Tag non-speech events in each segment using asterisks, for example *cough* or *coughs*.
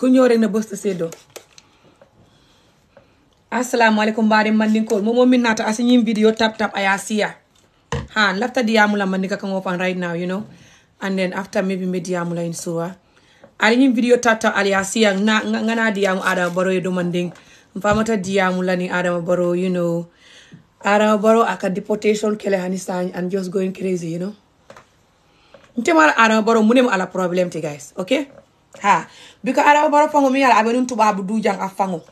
ku ñëw rek na bës ta seddoo assalamu aleykum mbaɗi mandinkol momo min nata asiñin video tap tap aya siya ha lafta diyamula mandinka kan open right now you know? And then after maybe mbe diyamula in suwa. Aliñin video tap tap alaya siya na ngana diyamu adama Barrow e domandin famata diyamula ni adama Barrow you know? Adama Barrow aka deportation kele hani sañ and just going crazy you know? Ntemala adama baro munem ala problem ti guys okay ha. Biko adama baro fango mi yala aɓe num tubabu dujang a fango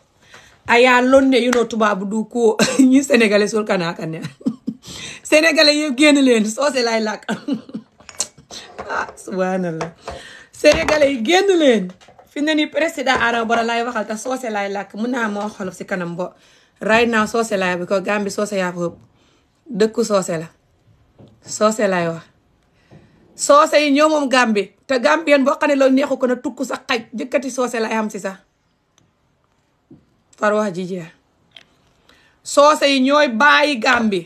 aya lonne you know tubabu du ko ñi *laughs* sénégalais sol kana kanne *laughs* sénégalais yëpp génn leen soose lay làkk *laughs* ah subhanallah. Sénégalais yi génn leen fi ne ni président Adama Barrow lay waxal te soose lay làkk mun naa moo xolof si kanam bo. Right now soose lay bi ko Gambie soose yaa fa dëkku soose la. Soose lay wax soose yi ñoo moom te Gambien boo xam ne loolu ko na tukku sa xaj jëkkati soose lay am si sax far wax ji jeex. Soose yi ñooy bàyyi gambi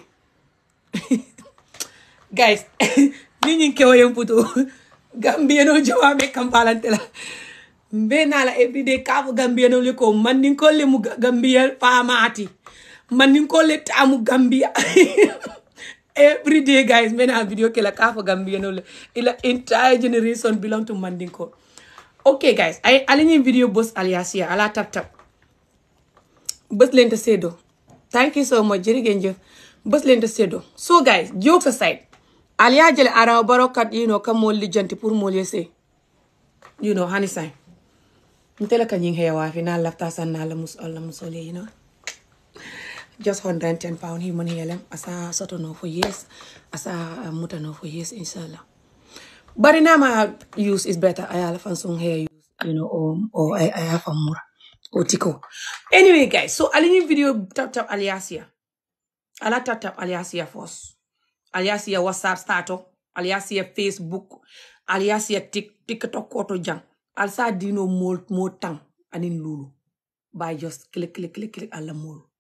*laughs* guys *laughs* ni ñin kewoyen puto *laughs* gambiyeno jowame kampalante la. Mbe nala everyday kafo gambiyeno le ko mannin kolle mu gambiya famati mannin taamu tamu gambiya everyday guys mbe nala video kela kafo gambiyeno le. Ila entire generation belong to mandinko. Guys ay aliñin video bos aliasia ala tap tap. Bës leen te séddoo thank you so much jërëngeen jëf. Bës leen te séddoo so guys jokes aside aliya jele Adama Barrow kat you know kam mool lijjanti pour mool yese you know hani say ntela ka ñing heya wafi na lafta naa la mus alla musole you just 110 pound hi mon yelem asa soto no for years asa muta no for years inshallah. But na ma use is better. Ayala fan sung hair use you know or or ay ay fan mura o tiko anyway guys so aliñi video tap tap aliasia ala tap tap aliasia first. Aliasia whatsapp stato aliasia facebook. Aliasia tik tiktok koto jang alsa dino mol mo tang anin lulu. By just click click click click mol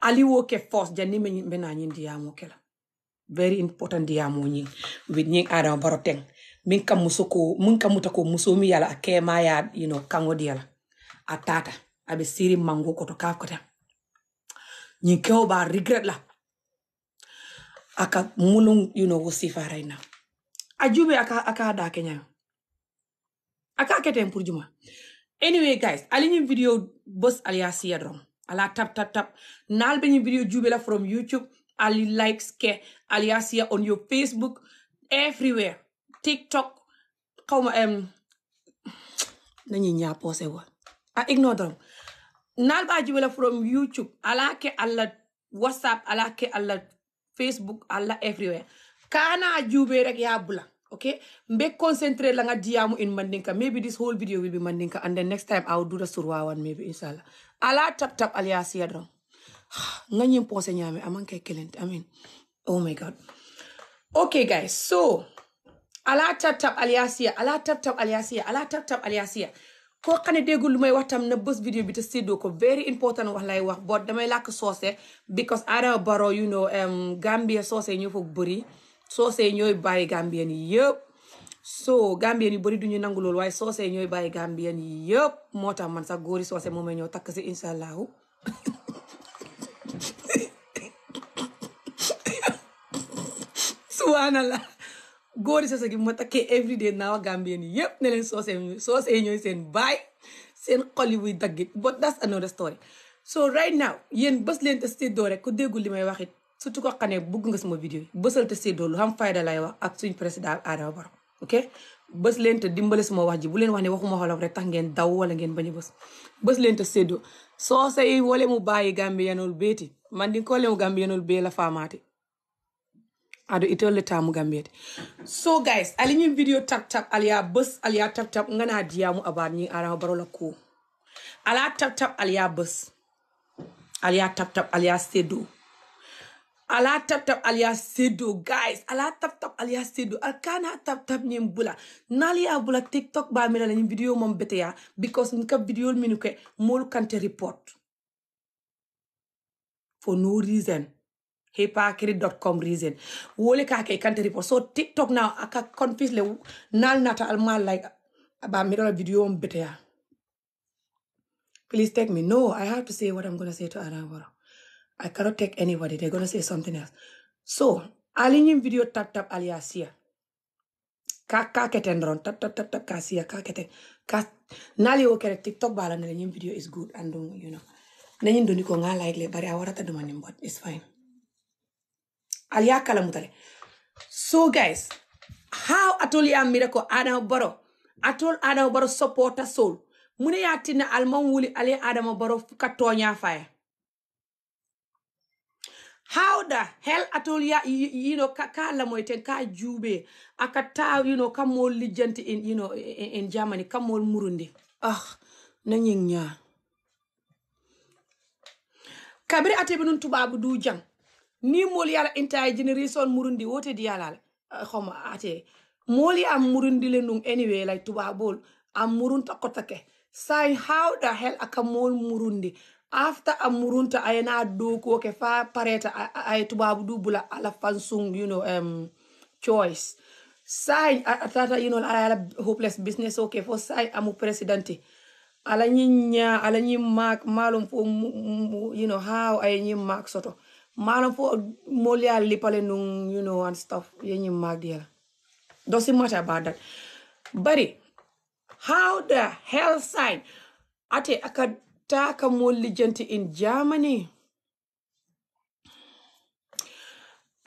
ali wo ke first janni men bena nyin diamo kela. Very important diamo nyin with nyin Adama Barrow teng. Min kam musoko min kam mutako musomi yala akema ya you know kango diala a tata. Aɓe siri mango koto kafkata ñin kewɓa regret la. Aka mulun you know sifa right now a juɓe aka aka da keñayo aka keten pour juma anyway guys aliñin video bos aliya siya dron ala tap tap tap. Nal ñin video juɓe la from youtube. Ali likes ke aliya siya on your facebook. Everywhere. Tiktok. Xawma um, nañi ña posé wa a ignore them nalɓaji wala from youtube. Ala ke allah whatsapp. Ala ke allah facebook. Allah everywhere. Kana juube rek ya bula okay mbe concentrate langa diyamu in mandinka. Maybe this whole video will be mandinka and then next time i will do the surwa one maybe inshallah. Ala tap tap aliya siya dron *sighs* ngañim posé ñame amanke kelent amin. Oh my god. Okay guys so ala tap tap aliasiya ala tap tap aliasiya ala tap tap aliasiya ko xane déggul lu may wax na bés vidéo bi te ko very important wax lay wax bot damay làkk soose because Adama Barrow you know um Gambia soose ñoo fa bëri soose ñooy bàyyi Gambien yi so Gambien yu bëri duñu nangu loolu waaye soose ñooy bàyyi Gambien yi yëpp moo tax man sax góori soose moom ñoo takk si incha allahu *laughs* subhanallah. Góori soose gi ma takkee everyday naa wax Gambien yi yëpp ne leen soose soose ñooy seen baay seen but that's another story. So right now yéen bës leen te séddoo rek ku déggul li may wax it surtout ko xam ne bugg nga sama vidéo bësal te séddoo lu xam fayda lay wax ak suñ président Adama Barrow ok? Bës leen te dimbale sama wax ji bu leen wax ne waxuma xolof rek tax ngeen daw wala ngeen bañ a bës. Bës leen te séddoo. Soo yi wole mu bàyyi Gambianol beeti man di ko le mu Gambianol bee la faamaati ado itolle tamu gambiyete so guys aliñin video tap tap aliya bës aliya tap tap ngana seddo ala tap tap aliya seddo guys. Ala tap tap aliya seddo alkana tap tap ñin bula. Naliya bula tiktok ba mila lañin video mom beteya because nka video minu ke molu kante report. For no reason. Hypocrisy.com reason. Wole ka ke kante report. So tiktok now aka confuse le nal nata alma like aba mi dola video on beteya please take me. No I have to say what I'm gonna say to Barrow I cannot take anybody. They're gonna say something else. So ali ñim video tap tap alias sia ka ka keten ron. Tap tap tap tap ka sia ka keten. Ka nali wo kere tiktok bala ne ñim video is good and um, you know. Nañin doni ko nga like le bari a warata duma nim but it's fine. Aliya kala mutale. So guys how atoli am mira ko adama Barrow atol adama Barrow supporta soul. Mune ya tinna alman wuli ali adama Barrow ka tonya faya hawɗa hel atol ya you know ka lamoyten ka juuɓe aka ta you know kammol lijjanti en you know e, en jamani kammol murundi. Ah nañin ña kabiri ateɓe nun tubabu du jang ni mol yala intaye generation murundi wotedi yalal xoma ate moli am murundile ndun anyway lay tubabol am murunta kotake. Say hawɗa hel aka mol murundi. after a murunta ayena dokoke fa pareta ay tubabu du bula ala fansung you know um, choice. Sai atata you know ala hopeless business okay fo sai amu presidente ala nyinya ala nyim mak malum fo you know how ay nyim mak soto. Malum fo molia lipale nung you know and stuff ye nyim mak dia doesn't matter about that? Bari how the hell sign ate aka taka mollijanti in germany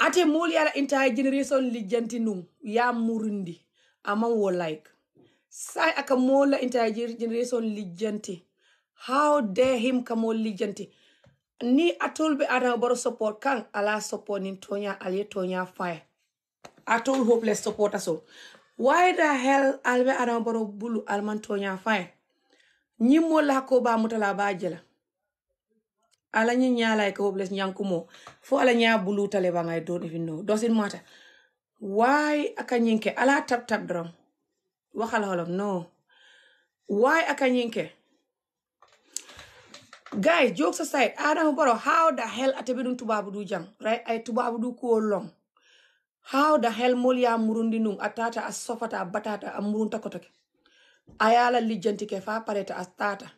ate moli ala entire generation lijanti num ya murundi ama wo like. Sai aka mola entire generation lijanti how dare him ka mol lijjanti ni atolɓe adama baro support kan ala support nin toña aliye toña fire. Atol hopeless supporter so. Why the hell albe adama baro bulu alman toña fire? Ñimmo la ko ba mutala ba jela ala ñi ñala ko hopeless ñankumo fo ala ña bulutale ba ngay don't even know doesn't matter? Why aka ñinke? Ala tap tap drum. Waxal holam no. Why aka ñinke? Guys jokes aside adama baro how the hell dun tubabu du jang? Right? Ay tubabu du ko long. How the hell mol ya murundi num? A sofata a batata a murunta kotoke. a lijjanti ke fa pareta a stata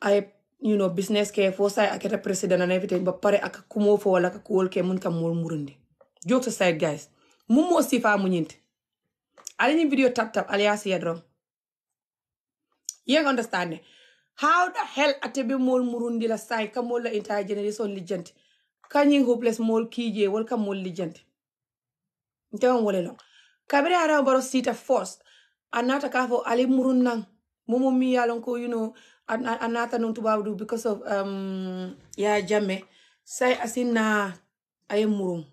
ay you know business ke fo sai aketa president and everything but pare aka kumo fo wala ka kuwol ke mun kam mol murundi jokes aside guys mum mo sifa munyinte alini video tap tap alias yedrom yen understand how the hell atebe mol murundi la sai ka mol la entire generation lijjanti? Kanyin hopeless mol kije wal kam mol lijjanti. Ntewan wole long kabere ara baro sita force. Anata ka fo ali murun nang. Momo mi yalon ko you know an- an- anata non tubabu du because of um ya jamme say asinna ay murum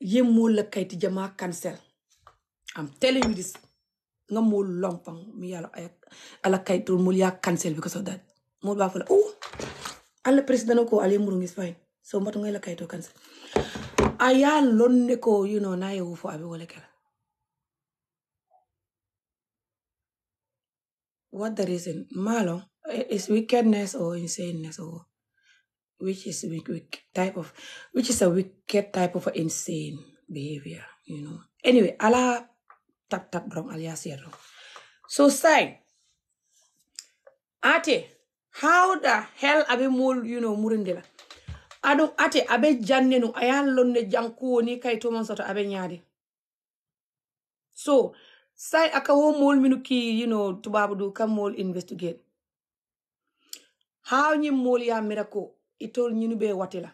ye mol kayti jama cancel. I'm telling you this. Nga mol lompang mi yalo ay ala kaytul mol ya cancel because of that. Mol ba fala oh alla president ko ali murum is fine. So mbatu ngay la kayto cancel. Aya lonne ko you know na yewu fo abe wole kala What the reason? Malo is wickedness or insaneness or which is weak, weak type of which is a wicked type of insane behavior, you know. Anyway, ala tap tap wrong alias wrong. So sign. Ate, how the hell abe mol you know murindela. aɗum ate abe janne nu no ayalonne janko ni kay to mon soto abe nyaade. So sai aka wo mol minu ki you know tubabu du kam mol investigate. How ñim mol ya mira ko? Itol ñinu be watila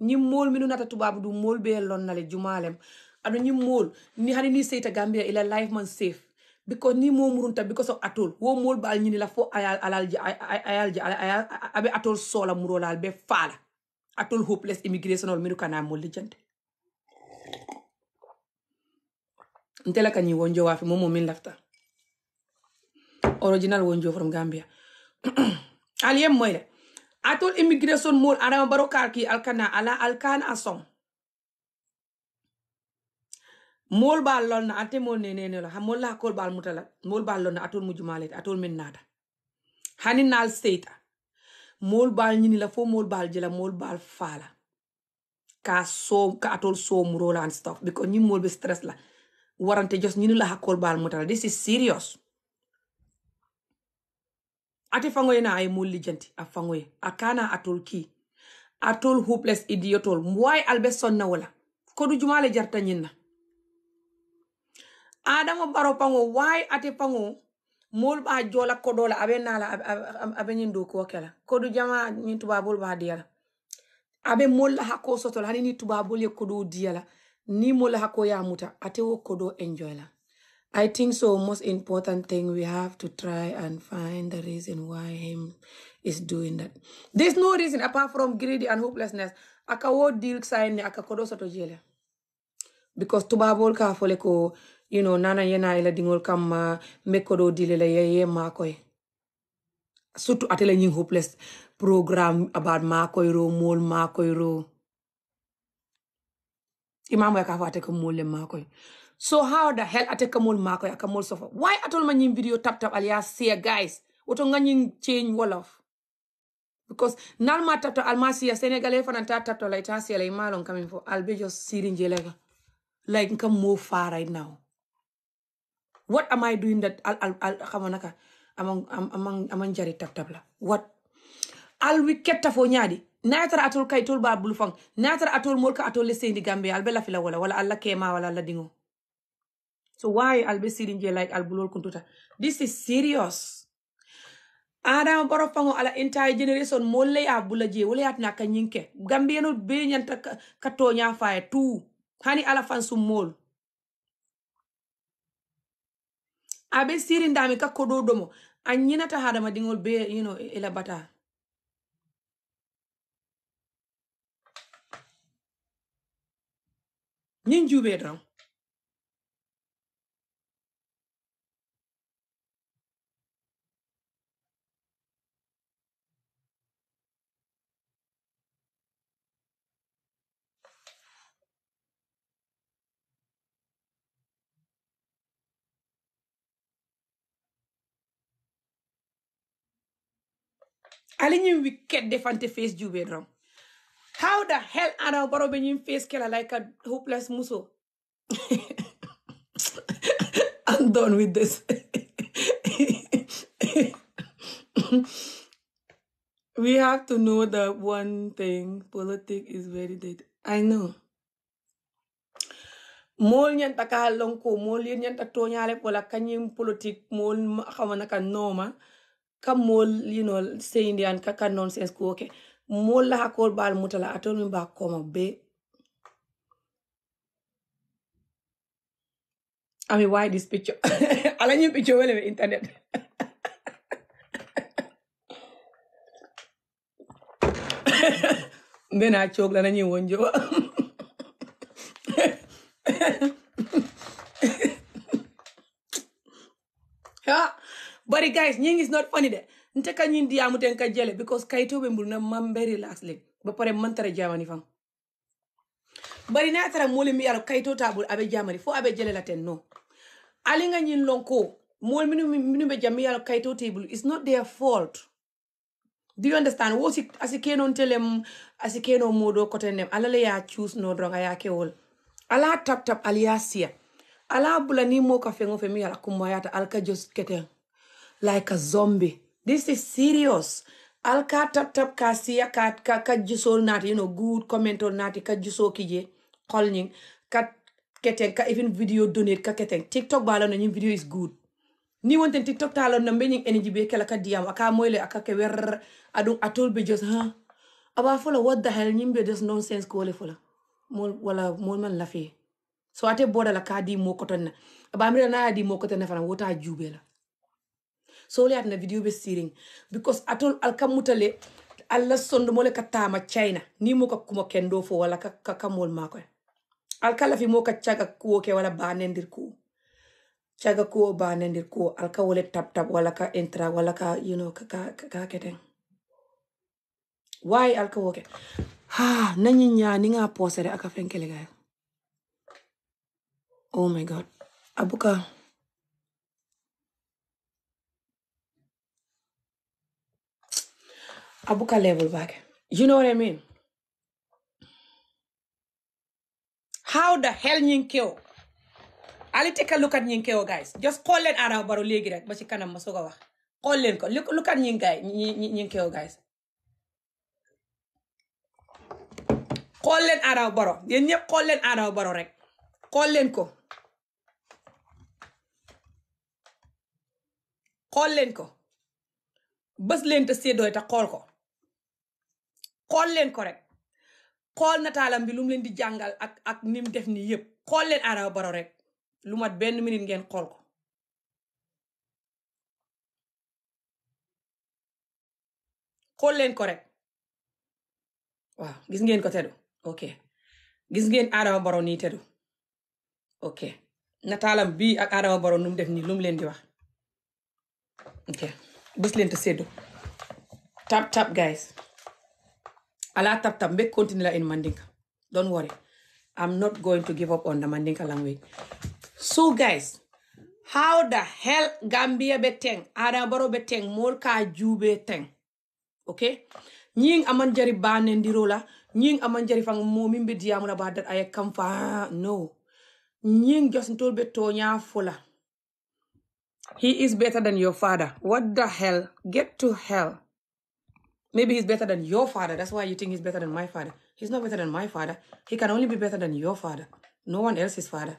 ñim mol minu nata tubabu du mol be lonnale jumalem aɗo ñim mol ni hani ni seyta gambia ila life man safe. Because ni mo murunta because of atol wo mol bal ñini la fo ayal abe atol sola murolal be fala atol hopeless immigration ol minu kana mol lijante ntela kanyi wonjo wafi momo min lafta. Original wonjo from gambia. *clears throat* Aliyem moyle. Atol immigration mol adama baro karki alkana ala alkan asom mol bal lonna ate mol nenene la ha mol la kol bal mutala. Mol bal lonna atol mujumalete atol min nata hani nal seta mol bal ñini la fo mol bal jela mol bal fala ka so ka atol so murola and stuff. Because ñi mol be stress la warante jos ñini la hakol bal mutala this is serious. Ate fangoye na aye mol lijanti a fangoye a kana atol ki atol hopeless idiotol why albe sonna wala kodu jumale jarta ñinna adama baro pango waye ate pango mol ba jola kodola abe nala abe, ñin nyindo ko kodu jama ñin tubabol ba diyala abe mol la hako sotol hani ni tubabol ye kodo diala ni mol la hako ya muta ate enjoy la I think so. Most important thing we have to try and find the reason why him is doing that. There's no reason apart from greedy and hopelessness. Aka wo deal sign ni aka soto jele. Because tubabol ka fole ko, you know, nana yena ila dingol kama me kodo dile la ye ye makoy. Surtout atele nying hopeless program about makoy ro, mol makoy ro. Imam ya ka fa ate ko mol le makoy. So how the hell ate kamol mako ya kamol sofa? Why atol ma nyim video tap tap alias see guys? Woto nga nying change wolof. Because nal ma tap tap almasi ya Senegalese fanan ta tap tap like tasi like malon coming for albe just sirin jelega. Like nka mo far right now. What am I doing that al al al kamanaka among am- among among jari tap tap la? What? Al wi ketta fo nyaadi. Natara atol kay tol ba bulu fang. Natara atol molka atol le sendi Gambia albe la fila wala wala alla kema wala alla dingo. So why I'll be sitting here like Albulol Kuntuta? This is serious. Adam Barrow fango ala entire generation molle ya bula je wala yat na kanyinke. Gambiano be nyanta ka ka tonya fae tu. Hani ala fan sum mol. Abe sirin dami ka kodo domo. Anyina ta hada madingol be you know ila bata. Nyin jube drum. Ali nyin wicked defante face jube drum. How the hell Adam Barrow be nyin face kela like a hopeless muso? *laughs* I'm done with this. *laughs* we have to know that one thing politics is very dead. I know. Mol nyanta ka lonko mol yen nyanta tonyale pola kanyim politique mol xamana ka noma ka mol you know saying and ka ka nonsense ko okay mol la hakol bal mutala atol mi ba koma be. I mean why this picture? *laughs* Ala nyi picture wele be internet. *laughs* Bena chok la nanyi wonjo. *laughs* Ha! But guys nying is not funny de nte ka ñin diamu ten ka jele because kayito be mbul na mambe relax le ba pare man tara jamani fam. Bari na tara mole mi yalo kayito tabul abe jamani fo abe jele la ten no ali nga ñin lonko mol minu minu be jami yalo kayito table it's not their fault. Do you understand? Wo si asikeno telem asikeno modo kotenem alale ya choose no dronga ya kewol ala tap tap aliasia ala bula ni mo ka fengo femi ala kumayata alka just keten like a zombie this is serious. Alka tap tap ka siya ka ka ka jusol nati you know good comment on nati ka juso kije kolning ka keten ka even video donate ka keten tiktok bala no nyim video is good. Ni wonten tiktok talon na mbeñing energy be kala ka diyam aka moyle aka ke wer adum atol be just ha aba fola what the hell nyimbe just nonsense ko le fola. Mol wala mol man la fe so ate boda la ka di mo koton na. Aba amira na di mo koton na fana wota jube la so le atna video be siring. Because atol alkamutale alla sondo mole ka tama china. Ni mo ka kuma kendo fo wala ka ka, ka mol mako alkala fi mo ka chaga kuo ke wala banendir ku caga ko banendir ko alka wole tap tap wala ka intra wala ka you know ka ka ka, keten why alka woke ha nanyi nya ni nga posere aka fenkele gay oh my god. Abuka abuka level back. You know what i mean? How the hell nyin kew ali take a look at nyin guys. Just call leen Adama Barrow léegi rek ba ci kanam ma soog a wax xool leen ko. Lu lu kan ñi gaay ñi ñi ñi kew guys. Xool leen Adama Barrow. Yéen ñëpp xool leen Adama Barrow rek. Xool leen ko. Xool leen ko. Bës leen xool leen ko rek. xool nataalam bi lu mu leen di jàngal ak ak ni def nii yëpp. xool leen Adama Barrow rek. lu mat benn minute ngeen xool ko. xool leen ko rek. waaw gis ngeen ko teddu ok. gis ngeen Adama Barrow nii teddu ok. nataalam bii ak Adama Barrow nu def nii lu mu leen di wax. ok. bës leen te séddu. tap tap guys. Ala tap tap continue la in mandinka. Don't worry. I'm not going to give up on the mandinka language. So guys how the hell gambia be teng Adama Barrow be teng mol ka jube teng okay ñing aman jari bane ndiro la ñing aman jari fang momi be diamuna ba dat ay kam fa no. Ñing just ntol be tonya fula he is better than your father. What the hell? Get to hell maybe he's better than your father. That's why you think he's better than my father. He's not better than my father. He can only be better than your father. No one else's father.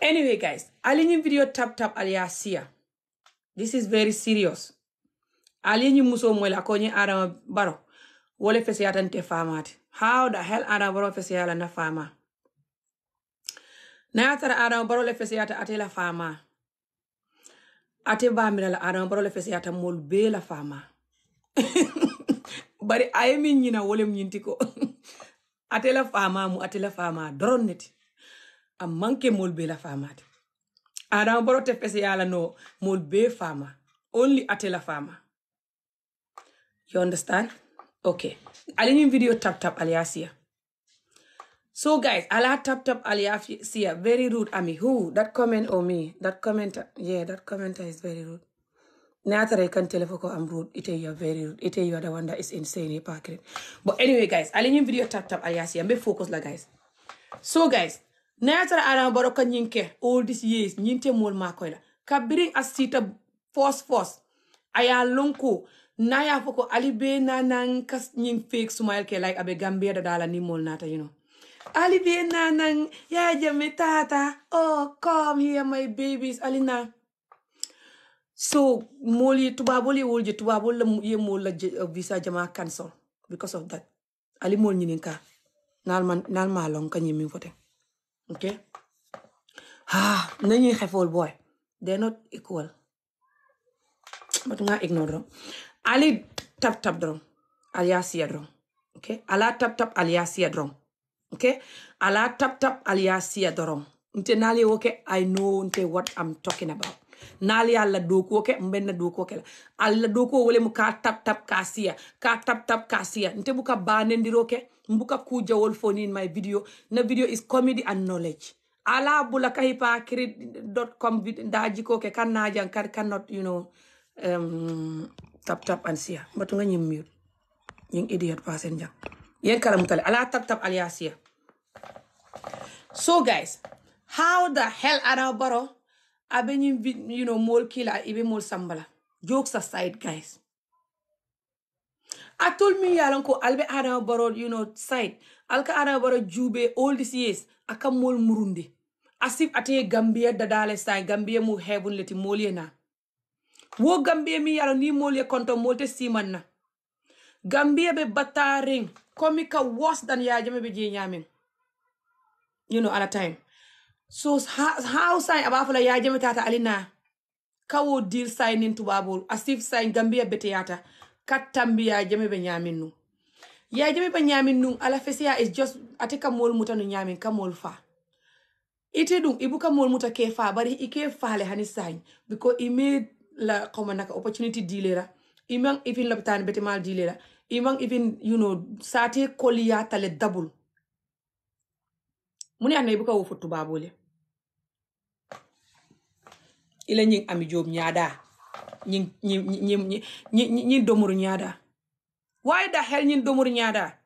Anyway guys aliñi video tap tap aliasia. This is very serious. Aliñi muso moy la koñi adama Barrow wole fesiyatante famate how the hell adama Barrow fesiyala na fama? Nayatara adama Barrow le fesiyata ate la fama. Ate bamila la adama Barrow le fesiyata mol be la fama *laughs* bari aye min ñina wolem ñinti ko *laughs* ate la fama mu ate la fama doron neti a manke mol be la famate adama boro te fesiyala no mol be fama only ate la fama You understand? Okay. Aliñu video tap tap aliasia. So guys, ala tap tap aliasia very rude. Ami who? That comment or me? That commenter. Yeah, that commenter is very rude. Natare can tell if I'm rude. Ite you are very rude. Ite you are the one that is insane. Eh, Parking. But anyway, guys, aliñu video tap aliasia. Be focus la guys. So guys, Natare Adama Barrow ka nyinke all these years nyinte mol makoy la. Ka bring asita force force. Aya lonko na ya foko ali be na nan kas nyin fake smile ke like abe gambia da dala ni mol nata you know ali na nan ya jame tata oh come here my babies ali na so mol yi tubabol yi wol je tubabol la ye mol la visa jama cancel because of that. Ali mol nyinin ka nal man nal ma long ka nyimin fote. Okay ah nañuy xefol boy. They're not equal. But nga ignore them. Ali tap tap drum aliasia drum. Okay ala tap tap aliasia drum. Okay ala tap tap aliasia drum. Nte nali woke i know nte what i'm talking about nali alla doku woke mbenna doku woke la. Alla doku wole mu ka tap tap kasia ka tap tap kasia nte buka banendiro ke mbuka kujawol phone in my video. Na video is comedy and knowledge. Ala bula kahipa credit.com daji ko ke kan najan kan cannot you know um, tap tap and sia. Batu nga ñim mute. Ñing idiot pasen jang. Yen kala mutale ala tap tap aliya sia. So guys how the hell Adama Barrow abe ñim vi- you know mol kila ibe mol sambala. Jokes aside guys. I told me yalan ko albe Adama Barrow you know side. Alka Adama Barrow jube all these years aka mol murundi asif ate Gambia dadale sai Gambia mu hebun leti mol yena wo gambia mi yalo ni mol ye konto mol te siman na. Gambia be bataring komi ka worse than ya jame be je nyamin you know at a time so how sain aɓa fola yajeme tata alina? Kawo dir sainin tubabol asif sain gambiya beteyata kattambi yajeme ɓe ñamin nu. Yajeme ɓe ñamin nun ala fesiya is just ate kammol muta no ñamin kammol fa. Ite ɗum ibuka mol muta ke fa bari ike faale hani sain because ime la komanaka opportunity dilera iman ifin labtani betemal dilera iman ifin you know sate koliyatale double. Muni annayi buka wo fottu babole ila ñing ami job ñaada. Ñing ñi ñi ñi ñi ñi domuru ñaada. Why the hell ñin domuru ñaada?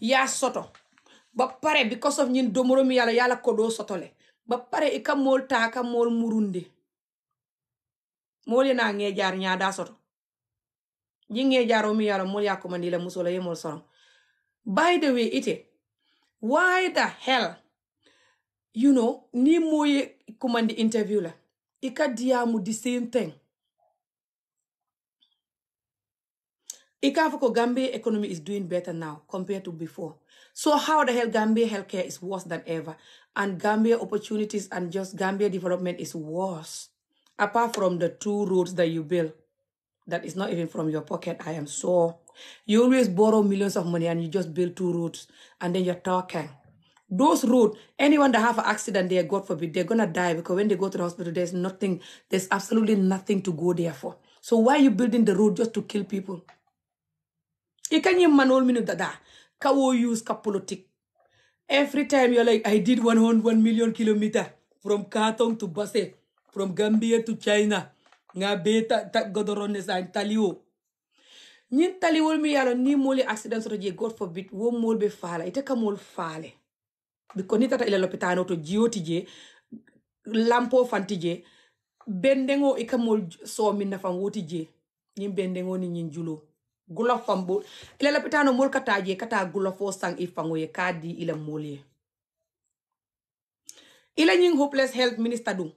Ya soto. Ba pare because of ñin domoro mi yala yala ko do sotole. Ba pare i ka mool taa ka mool murunde. Moolu ye naa ŋeejaari ñaadaa soto. Ñiŋ ŋeejaaroo mi ye a loŋ moolu ye a komandi la musoo la ye moolu soroŋ by the way ite why the hell you know ni moo ye interview la? I ka diyaamu the same thing. I ka Gambia economy is doing better now compared to before. So how the hell Gambia healthcare is worse than ever? And Gambia opportunities and just Gambia development is worse. Apart from the two roads that you build that is not even from your pocket I am sure. You always borrow millions of money and you just build two roads and then you're talking those roads anyone that have an accident there god forbid they're gonna die because when they go to the hospital there's nothing there's absolutely nothing to go there for. So why you building the road just to kill people? I can you manol minu dada ka wo use ka politic. Every time you're like i did 101 million kilometer from Kartong to Basse from Gambia to China. Nga be ta, ta godorone sa taliwo ñin taliwol mi yalo ni moli accident soto je god forbid wo mol be faala. Ite ka mol faale biko ni tata ila lopitano to jioti je lampo fanti je bendengo i ka mol so min na fan woti je ñin bendengo ni ñin julo gula fambo ila lopitano mol kata je kata gula fo sang i fango ye kadi ila mol ye. Ila ñin hopeless health minister dum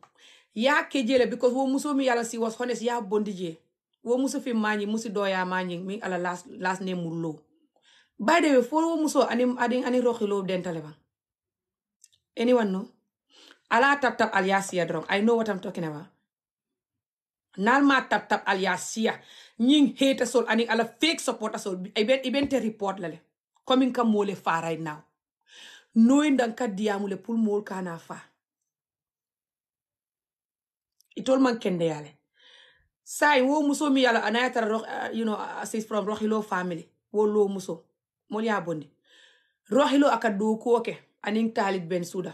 ya kejele because wo muso mi yala si was honest ya bondi je wo muso fi mañi musi doya mañi mi ala last last name mullo by the fo muso ani ani ani rokhilo dentale ba anyone know? Ala tap tap aliasia drong i know what i'm talking about. Nal ma tap tap aliasia ñing hate sol ani ala fake support sol iben iben te report lale. Coming kam mole fa right now. Knowing dan ka diamule pour mol kana fa itol man kende yale. Sai wo muso mi yala anayatara roh uh, you know assist from rohilo family. Wo lo muso. Mol ya bondi. Rohilo aka do koke anin talit ben suda.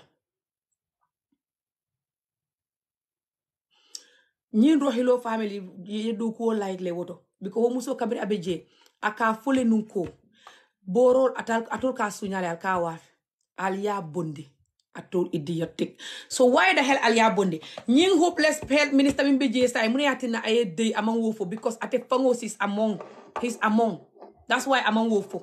Ñin rohilo family ye do ko light le woto. Biko wo muso kabri abeje aka fole nun ko borol atal atol ka sunyale al ka waf. Al ya bondi atol idiotic. So why the hell al ya bondi ñing hopeless health minister min beje say mun yatina aye dey among wofo. Because ate fangos is among. He's among. That's why among wofo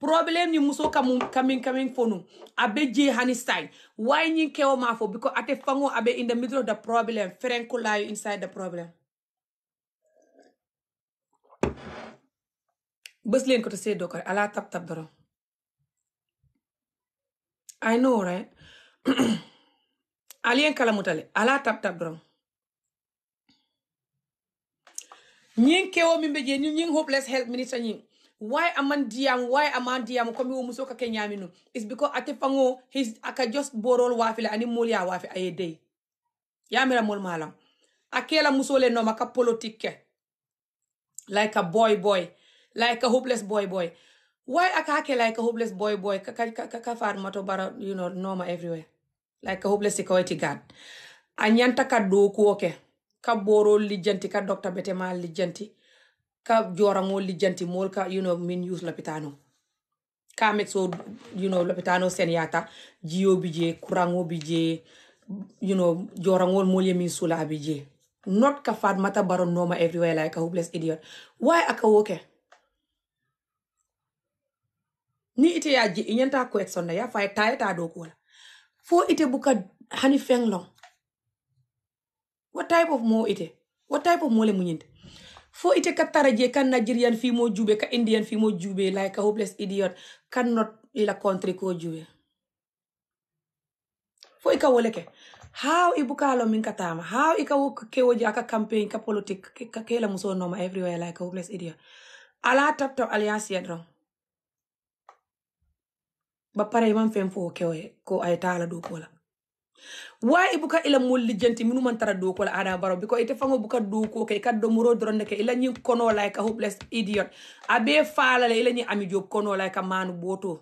problem ni muso kamu coming coming fonu. Abe je hani side why nyin kewo ma fo because ate fango abe in the middle of the problem. Frenko layo inside the problem. Bës leen ko te seddoo ko ala tab tab doro. I know right? *clears throat* Alien kala mutale. Ala tab tab doro. Nyin kewo min be je nyin nyin hopeless health minister nyin why aman diam? Why aman diam? Komi wo muso ka ke nyaminu is because ate fango his aka just borol wafi la ani moli ya wafi aye day. Yamira mol malam. Akela muso le no maka politique. Ke like a boy boy. Like a hopeless boy boy. Why aka ke like a hopeless boy boy? Ka ka ka, far mato bara you know norma everywhere. Like a hopeless security guard. Anyanta ka do ko ke ka borol lijanti ka doctor bete mal lijanti ka jorango lijjanti mol ka you know use lopitano. Ka make so you know lopitano sen yata jiyo bije kurango bije you know jorangol mol ye min sula bije not ka fat mata baro noma like a hopeless idiot. Why aka woke ni ite ya ji inyanta ko etsonda ya fay taye ta do ko la fo ite buka hani fenglong what type of mo ite? What type of mo le munyinte fo ite ka tara je kan nigerian fi mo jube ka indian fi mo jube like a hopeless idiot cannot ila country ko jube fo ika woleke how ibukalo min katama how ika wo kewoji aka campaign ka politique ka kela muso noma everywhere like a hopeless idiot. Ala tap tap alliance yedro ba pare man fem fo ke ko ay tala do ko wawi buka ila mollijanti minumantara dokol ana baro biko ite fango buka doko ke kaddo muro doronde ke ila ñin konolay ka hopeless idiot. Abe falale ila ñin ami job konolay ka manu boto.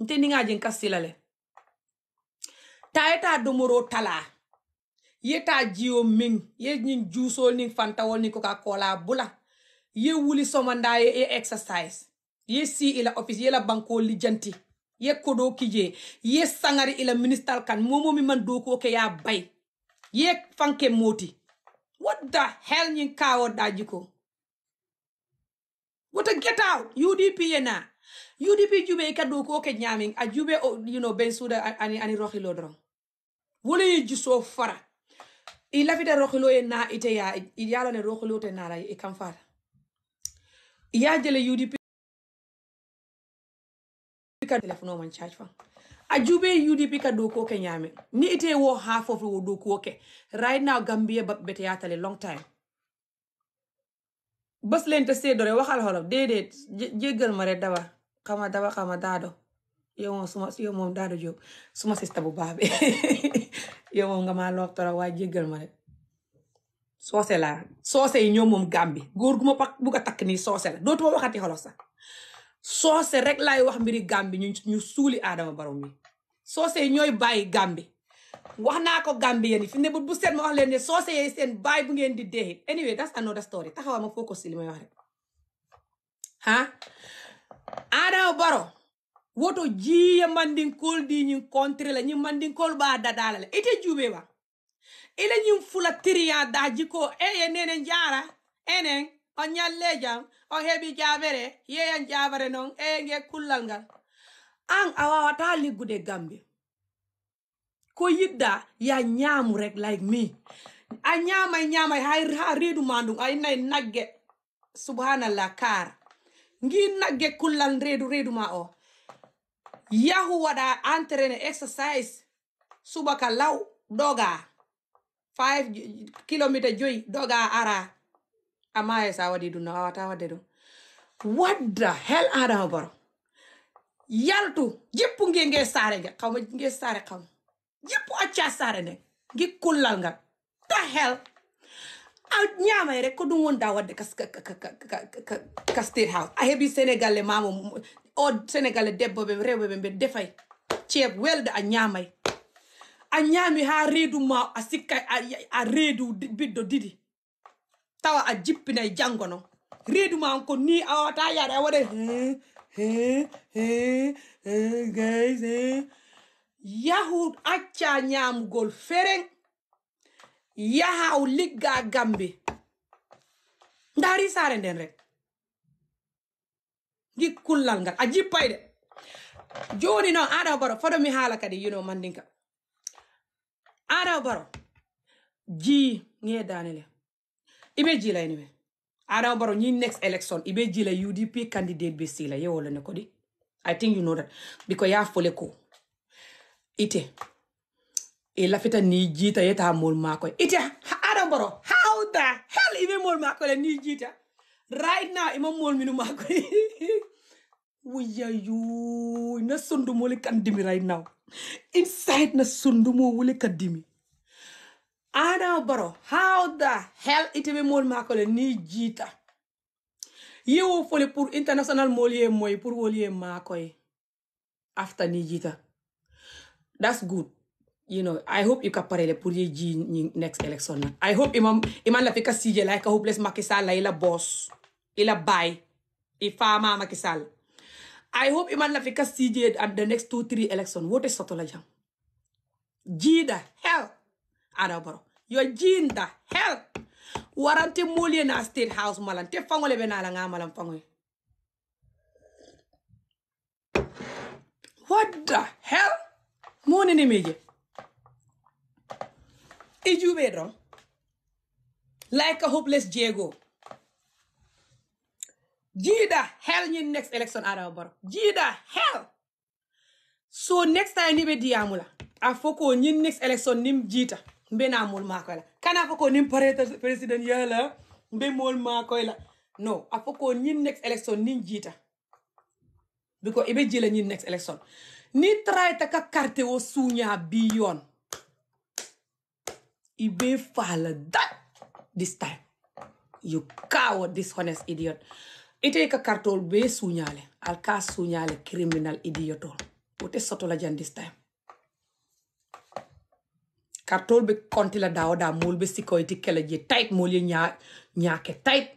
Nte ningajin kassilale ta yeta domoro tala. Yeta jiwo min. Ye ñin juusol nin fantawol nin koka kola bula. Ye wuli somanda ye exercise. Ye si ila office yela banko lijanti ye kodo kije ye. Sangari ila ministal kan. Momo mi man doko ke ya bay. Ye fanke moti. What the hell nyin kawo dajiko a get out? Udp yena udp jube ka do ko ke nyaming. A jube o you know ben suda ani ani rohi lodron wala ye jiso fara. I lafita roxilo ye na ite ya. I yalo ne roxilo te nala i kam fara. Ya jele udp ka telephone man charge fa. A jube udp ka do ke ñamin ni ite wo ha foofu wo ke. Right now gambia ba bete yatale long time. Bés leen te séedore waxal xolof. Déedéet jé- jéggal ma rek daba. Xama daba xama moom suma jóob. Suma sista bu baax bi. *laughs* Yow moom nga maa loob toro waaye jéggal ma rek. Soose laa. Soose yi ñoom moom gambi góor gu ma pak bugg a takk nii soose la. Dootuma waxati xolof sax. Soose rek laay wax mbiri Gàmbi ñu ñu suuli aadama barom mi. Soose yi ñooy bàyyi gambi wax naa ko Gàmbi yéen fi ne bu seet ma wax leen soose yi seen baay bu ngeen di dee. Anyway that's another story. Taxawaa ma focus si li may wax rek. Adama baro woto jiye mandinkool di ñin contre la ñin mandinkool ba dadaala la. Ite juube ba. Ila ñin fula tiriya daji ko eye nene jara enen o ñalle jam o heɓi jabere yeyan jabare non eye nge kullal ngal an a wawata liggude gambe ko yidda ya ñaamu rek like me. A ñaamay ñaamay hay ha reedu ma ndum a nay nagge subhanallah kar. Ngi nagge kullal reedu reedu ma o. Yahu waɗa entraîné exercise. Subaka law doga. 5 kilometre joyi doga ara e sa waɗi ɗum no wawata wadde ɗum what the hell adama baro yaltu jippu nge nge saare nge xawma nge saare xawma jippu acca saare nden ngi kullal ngal. The hell? A ñamay rek ko ɗum wonda wadde ka, state house. A heeɓi sénégal e mamo o sénégal e debbo ɓe rewɓe ɓe ɓe defay. Ceeb welde a ñamay a ñaami ha reedu ma a sikkay a reedu biddo didi tawa a jippinay janngo non. Reedu ma ko ni a wawata yaade a waɗa guys yahu acca ñaamugol feren o ligga gambe. Ndaari saare nden rek. Gi kullal ngal a jippay de. Joni noon aɗa baro fodo mi haala kadi yino mandinka aɗa baro jii ŋeedanile ibe jila anyway. Adama Barrow ñi next election ibe jila udp candidate be sila. Yewolo ne kodi. I think you know that. Because ya fole ko. Ite. E lafita ni jiita yeta mol makoy ite adama Barrow how the hell ibe mol makoy le ni jiita right now ima mol minu makoy *laughs* wuyayu na sundu moli kandimi right now. Inside na sundu mo wuli kandimi Barrow how the hell ite be mol makoy le ni jiita yewo fole pour international mol ye moy pour wol ye makoy after ni jiita that's good. You know i hope you kaparele pour ye ji next election. I hope imam iman la fika sije like a hopeless Macky Sall la ila boss ila bay Ifa fama Macky Sall. I hope iman la fika sije at the next two three election. What is soto la jam. Jida hell ada Barrow yo jinda help warante molie na state house malan. Te fangole ɓe nala ga malan fangoy what the hell? Monenemeje i juuɓe e ɗon. Like a hopeless jeego. Jiida hell ñin next election adama baro. Jiida hell. So next time ni ɓe diyamula a foko ñin next election nim jiita. Mbenamol makoyla kana foko nim pareta président yala mbe mol makoyla no a foko ñin next election nin jiita because iɓe jila ñin next election. Ni trayta ka carte wo suña bi yon. Ibe fala that this time. You coward dishonest idiot. Ite ka kartol be suñale al ka suñale criminal idiotol wote soto la jan this time kartol be konti la dawo da mol be sikoy ti kala je tight mol ye nya nyake tight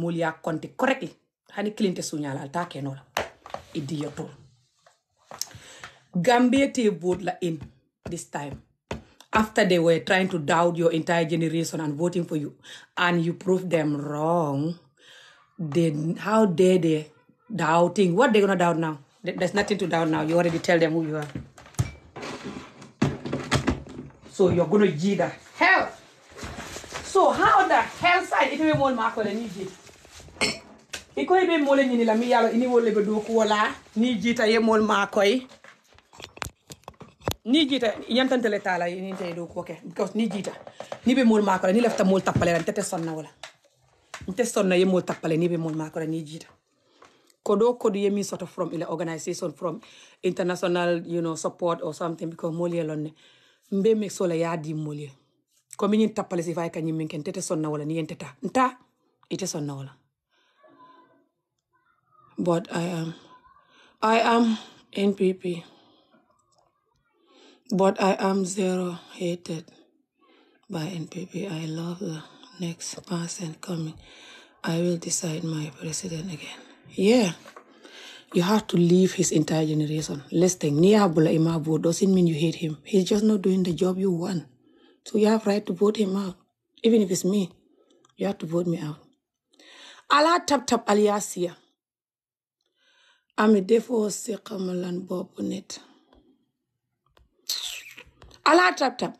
mol ya konti correctly hani klinte suñale al ta kenola idiotol Gambia te vote la in this time after they were trying to doubt your entire generation and voting for you, and you prove them wrong, then how dare they doubting? What they gonna doubt now? There's nothing to doubt now. You already tell them who you are. So you're gonna G the hell. So how the hell side ite be mol mako ni jit. Iko ibe mole nyini la mi yalo ini wole be do ah. ko ah, wala ni jita ye mol makoy. Ni jita yantante le tala ni tay do ko ke because ni jita ni be mol mako ni lefta mol tapale ran tete sonna wala. Nte sonna ye mol tapale ni be mol mako ni jita. kodo kodo yemi sort of from ila organization from international you know support or something because molie lonne mbe sola ya di molie. Si fay tete sonna wala ni nta ite sonna wala but i am i am npp but i am zero hated by npp i love the next person coming. I will decide my president again. Yeah you have to leave his entire generation. Listen, Niabula Imabo doesn't mean you hate him. He's just not doing the job you want. So you have right to vote him out. Even if it's me, you have to vote me out. Ala tap tap aliasia. Ami defo se kamalan bobu net. Ala tap tap.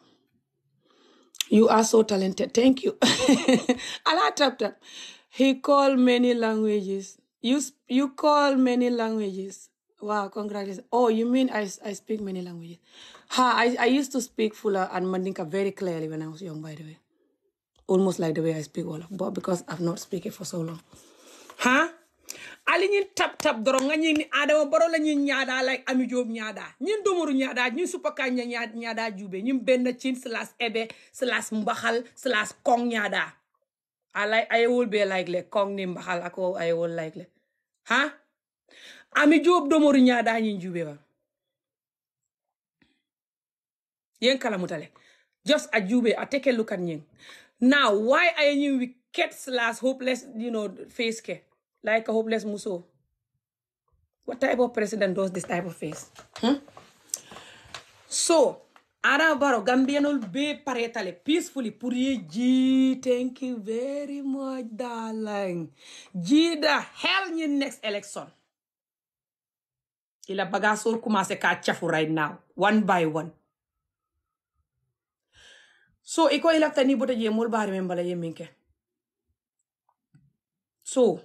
You are so talented. Thank you. *laughs* Allah tap tap. He called many languages. You you call many languages. Wow, congratulations. Oh, you mean I, I speak many languages? Ha, I, I used to speak Fula and Mandinka very clearly when I was young, by the way. Almost like the way I speak Wolof, but because I've not speak for so long. Huh? ali ñin tap tap doro nga ñin ni Adama Barrow la ñin ñaada like Amie Jobe ñaada ñin domoru ñaada ñin supaka ña ñaada jube ñin benn cin slash ebe slash mbaxal slash kong ñaada I like I will be like le kong ni mbaxal ako I will like le ha Amie Jobe domoru ñaada ñin jube ba. Yen kala mutale. Just a jube a take a look at ñin now why are you wicked slash hopeless you know face ke? Like a hopeless muso. What type of president does this type of face? Hmm? so Adama Barrow Gambianol be paretale peacefully ye ji. Thank you very much darling. Ji the hell ñi next election. Ila bagasol commencé ka chafu right now one by one. So iko ilafta ni bota je mol bari men bala ye minke. So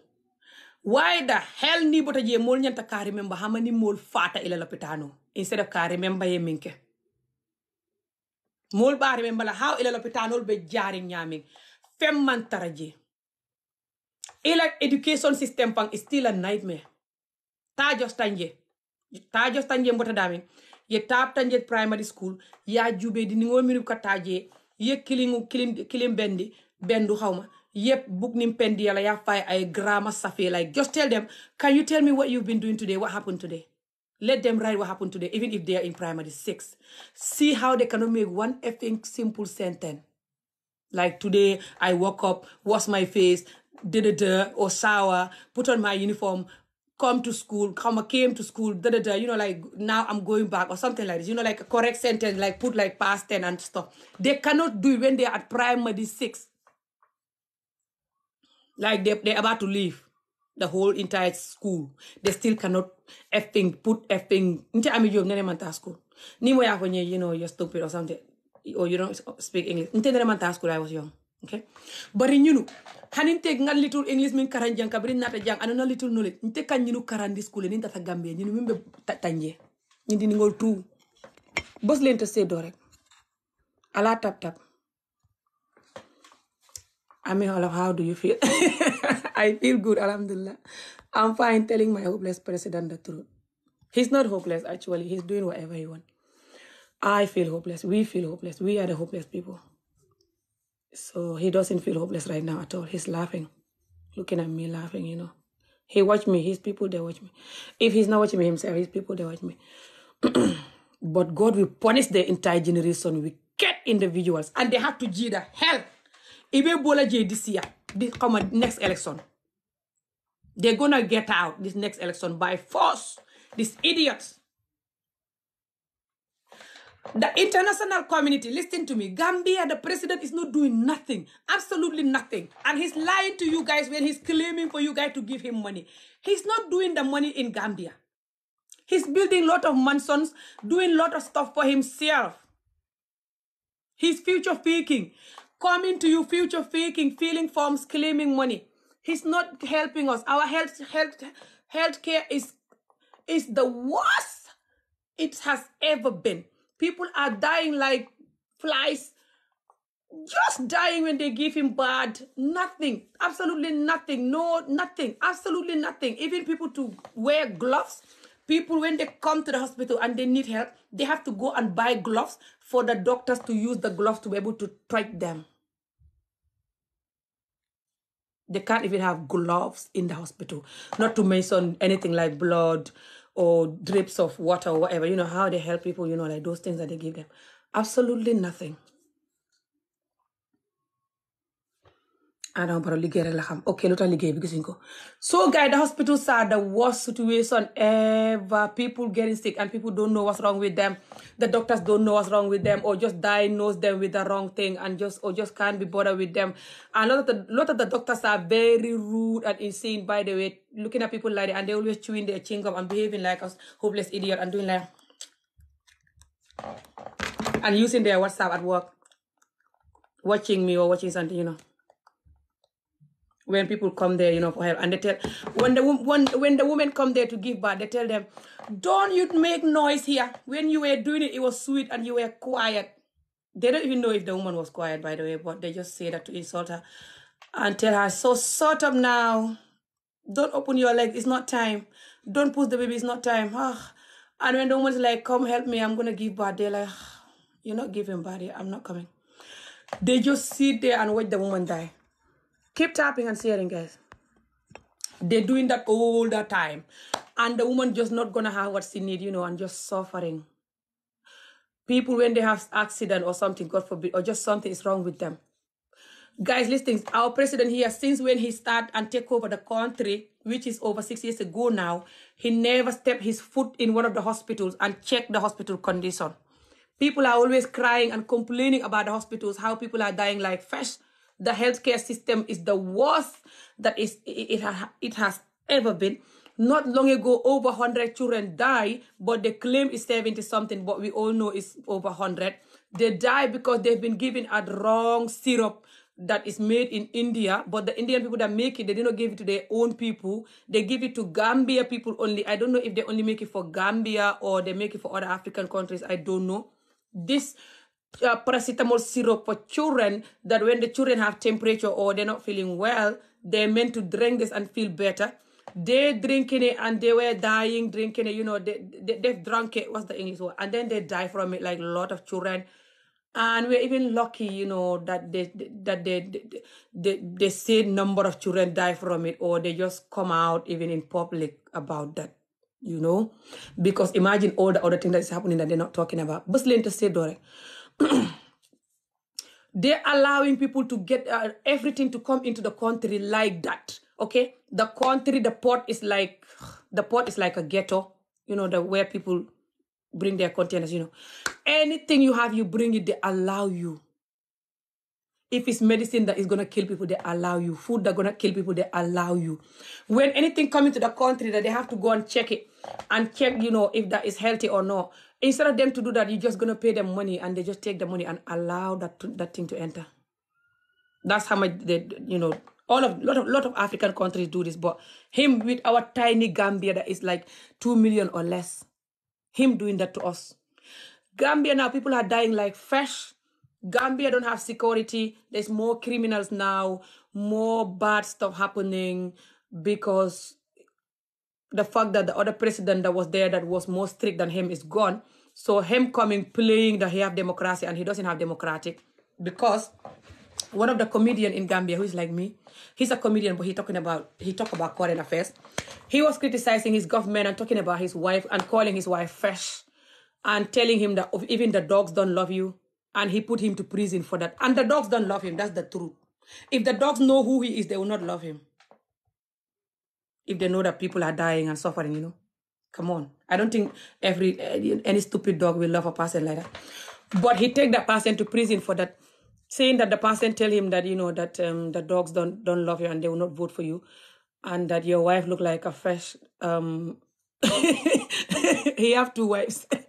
why the hell ni bota je mol nyanta ka remember how many mol fata ila lopitano instead of ka remember ye minke mool ɓaare ɓe mbala haa ila lopitanol ɓe jaari ñaamin femmantara je ila education system pan still a nightmare. Taa jostanje taa jostanje mbotoɗamin ye taabtanje primary school. Ya juuɓeedi ndigol minu kattaje ye kiliu kilim kilim bendi bendu hawma yep book nim pendiyala ya fay ay grama safe like just tell them can you tell me what today? What happened today? Let them write what happened today even if they are in primary six see how they cannot make one effing simple sentence like today I woke up, wash my face, da da da, or shower, put on my uniform, come to school, come came to school, da da da, you know, like now I'm going back or something like this, you know, like a correct sentence, like put like past tense and stuff. They cannot do it when they're at primary six. Like they, they're about to leave the whole entire school. They still cannot effing put effing. Nti Amie Jobe nene manta school. Ni mo ya kwenye, you know, you're stupid or something. Or you don't speak English. Nti nene manta school I was young. Okay? but Bari ñunu hanin te ngal little English min karan jang kabri nata jang anona little knowledge. Nte kan ñunu karan di school ni tata Gambia ñunu mimbe tanje. Ñindi ngol tu. Bos leen te seddo rek. Ala tap tap. Ami Olof, how do you feel? *laughs* I feel good, alhamdulillah. I'm fine telling my hopeless president the truth. He's not hopeless, actually. He's doing whatever he wants. I feel hopeless. We feel hopeless. We are the hopeless people. So he doesn't feel hopeless right now at all. He's laughing, looking at me, laughing, you know. He watch me. His people, they watch me. If he's not watching me himself, his people, they watch me. *clears throat* but God will punish the entire generation wicked individuals. And they have to G the hell. Ibe bola J this year, this come next election. They're gonna get out this next election by force. These idiots. The international community, listen to me. Gambia, the president is not doing nothing. Absolutely nothing. And he's lying to you guys when he's claiming for you guys to give him money. He's not doing the money in Gambia. He's building a lot of mansions, doing lot of stuff for himself. He's future faking. Coming to you, future faking, filling forms, claiming money. He's not helping us. Our health, health, healthcare is is the worst it has ever been. People are dying like flies, just dying when they give him bad. Nothing, absolutely nothing. No, nothing, absolutely nothing. Even people to wear gloves. People, when they come to the hospital and they need help, they have to go and buy gloves for the doctors to use the gloves to be able to treat them. They can't even have gloves in the hospital, not to mention anything like blood or drips of water or whatever. You know how they help people, you know, like those things that they give them. Absolutely nothing. Ok tax liggéey bi gisuñ so guys the hospitals are the worst situation ever. People getting sick and people don't know what's wrong with them. The doctors don't know what's wrong with them or just diagnose them with the wrong thing and just or just can't be bothered with them. And a lot of the, lot of the doctors are very rude and insane by the way looking at people like that and they always chewing their chewing gum and behaving like a hopeless idiot and doing like and using their WhatsApp at work watching me or watching something you know when people come there, you know, for help, and they tell when the when when the women come there to give birth, they tell them, "Don't you make noise here." When you were doing it, it was sweet and you were quiet. They don't even know if the woman was quiet, by the way, but they just say that to insult her and tell her, "So shut up now. Don't open your legs. It's not time. Don't push the baby. It's not time." And when the woman's like, "Come help me. I'm gonna give birth," they're like, "Ah, "You're not giving birth. I'm not coming." They just sit there and watch the woman die. Keep tapping and sharing, guys. They're doing that all the time. And the woman just not gonna have what she need, you know, and just suffering. People when they have accident or something, God forbid, or just something is wrong with them. Guys, listen, our president here, since when he start and take over the country, which is over six years ago now, he never stepped his foot in one of the hospitals and checked the hospital condition. People are always crying and complaining about the hospitals, how people are dying like fish. The healthcare system is the worst that is it, it, ha- it has ever been. Not long ago, over 100 children die, but the claim is 70 something, but we all know it's over 100. They die because they've been given a wrong syrup that is made in India, but the Indian people that make it, they did not give it to their own people. They give it to Gambia people only. I don't know if they only make it for Gambia or they make it for other African countries. I don't know. This uh, paracetamol syrup for children that when the children have temperature or they're not feeling well, they're meant to drink this and feel better. They drinking it and they were dying drinking it. You know, they, they they've drunk it. What's the English word? And then they die from it, like a lot of children. And we're even lucky, you know, that they that they they, they, they say number of children die from it, or they just come out even in public about that, you know, because imagine all the other things that is happening that they're not talking about. Leen te seddoo rek. *clears throat* They're allowing people to get uh, everything to come into the country like that. Okay, the country, the port is like *sighs* the port is like a ghetto. You know, the where people bring their containers. You know, anything you have, you bring it. They allow you. If it's medicine that is gonna kill people, they allow you. Food that gonna kill people, they allow you. When anything coming to the country that they have to go and check it and check, you know, if that is healthy or not. Instead of them to do that, you're just gonna pay them money and they just take the money and allow that to, that thing to enter. That's how much they, you know, all of lot of lot of African countries do this. But him with our tiny Gambia that is like two million or less, him doing that to us. Gambia now, people are dying like fish. Gambia don't have security. There's more criminals now, more bad stuff happening because the fact that the other president that was there that was more strict than him is gone. So him coming playing that he have democracy and he doesn't have democratic because one of the comedian in Gambia who is like me, he's a comedian, but he talking about he talk about current affairs. He was criticizing his government and talking about his wife and calling his wife fresh and telling him that even the dogs don't love you. And he put him to prison for that. And the dogs don't love him. That's the truth. If the dogs know who he is, they will not love him. If they know that people are dying and suffering, you know. Come on. I don't think every any stupid dog will love a person like that. But he take that person to prison for that, saying that the person tell him that you know that um, the dogs don't don't love you and they will not vote for you, and that your wife look like a fresh. Um, *laughs* he have two wives. *laughs*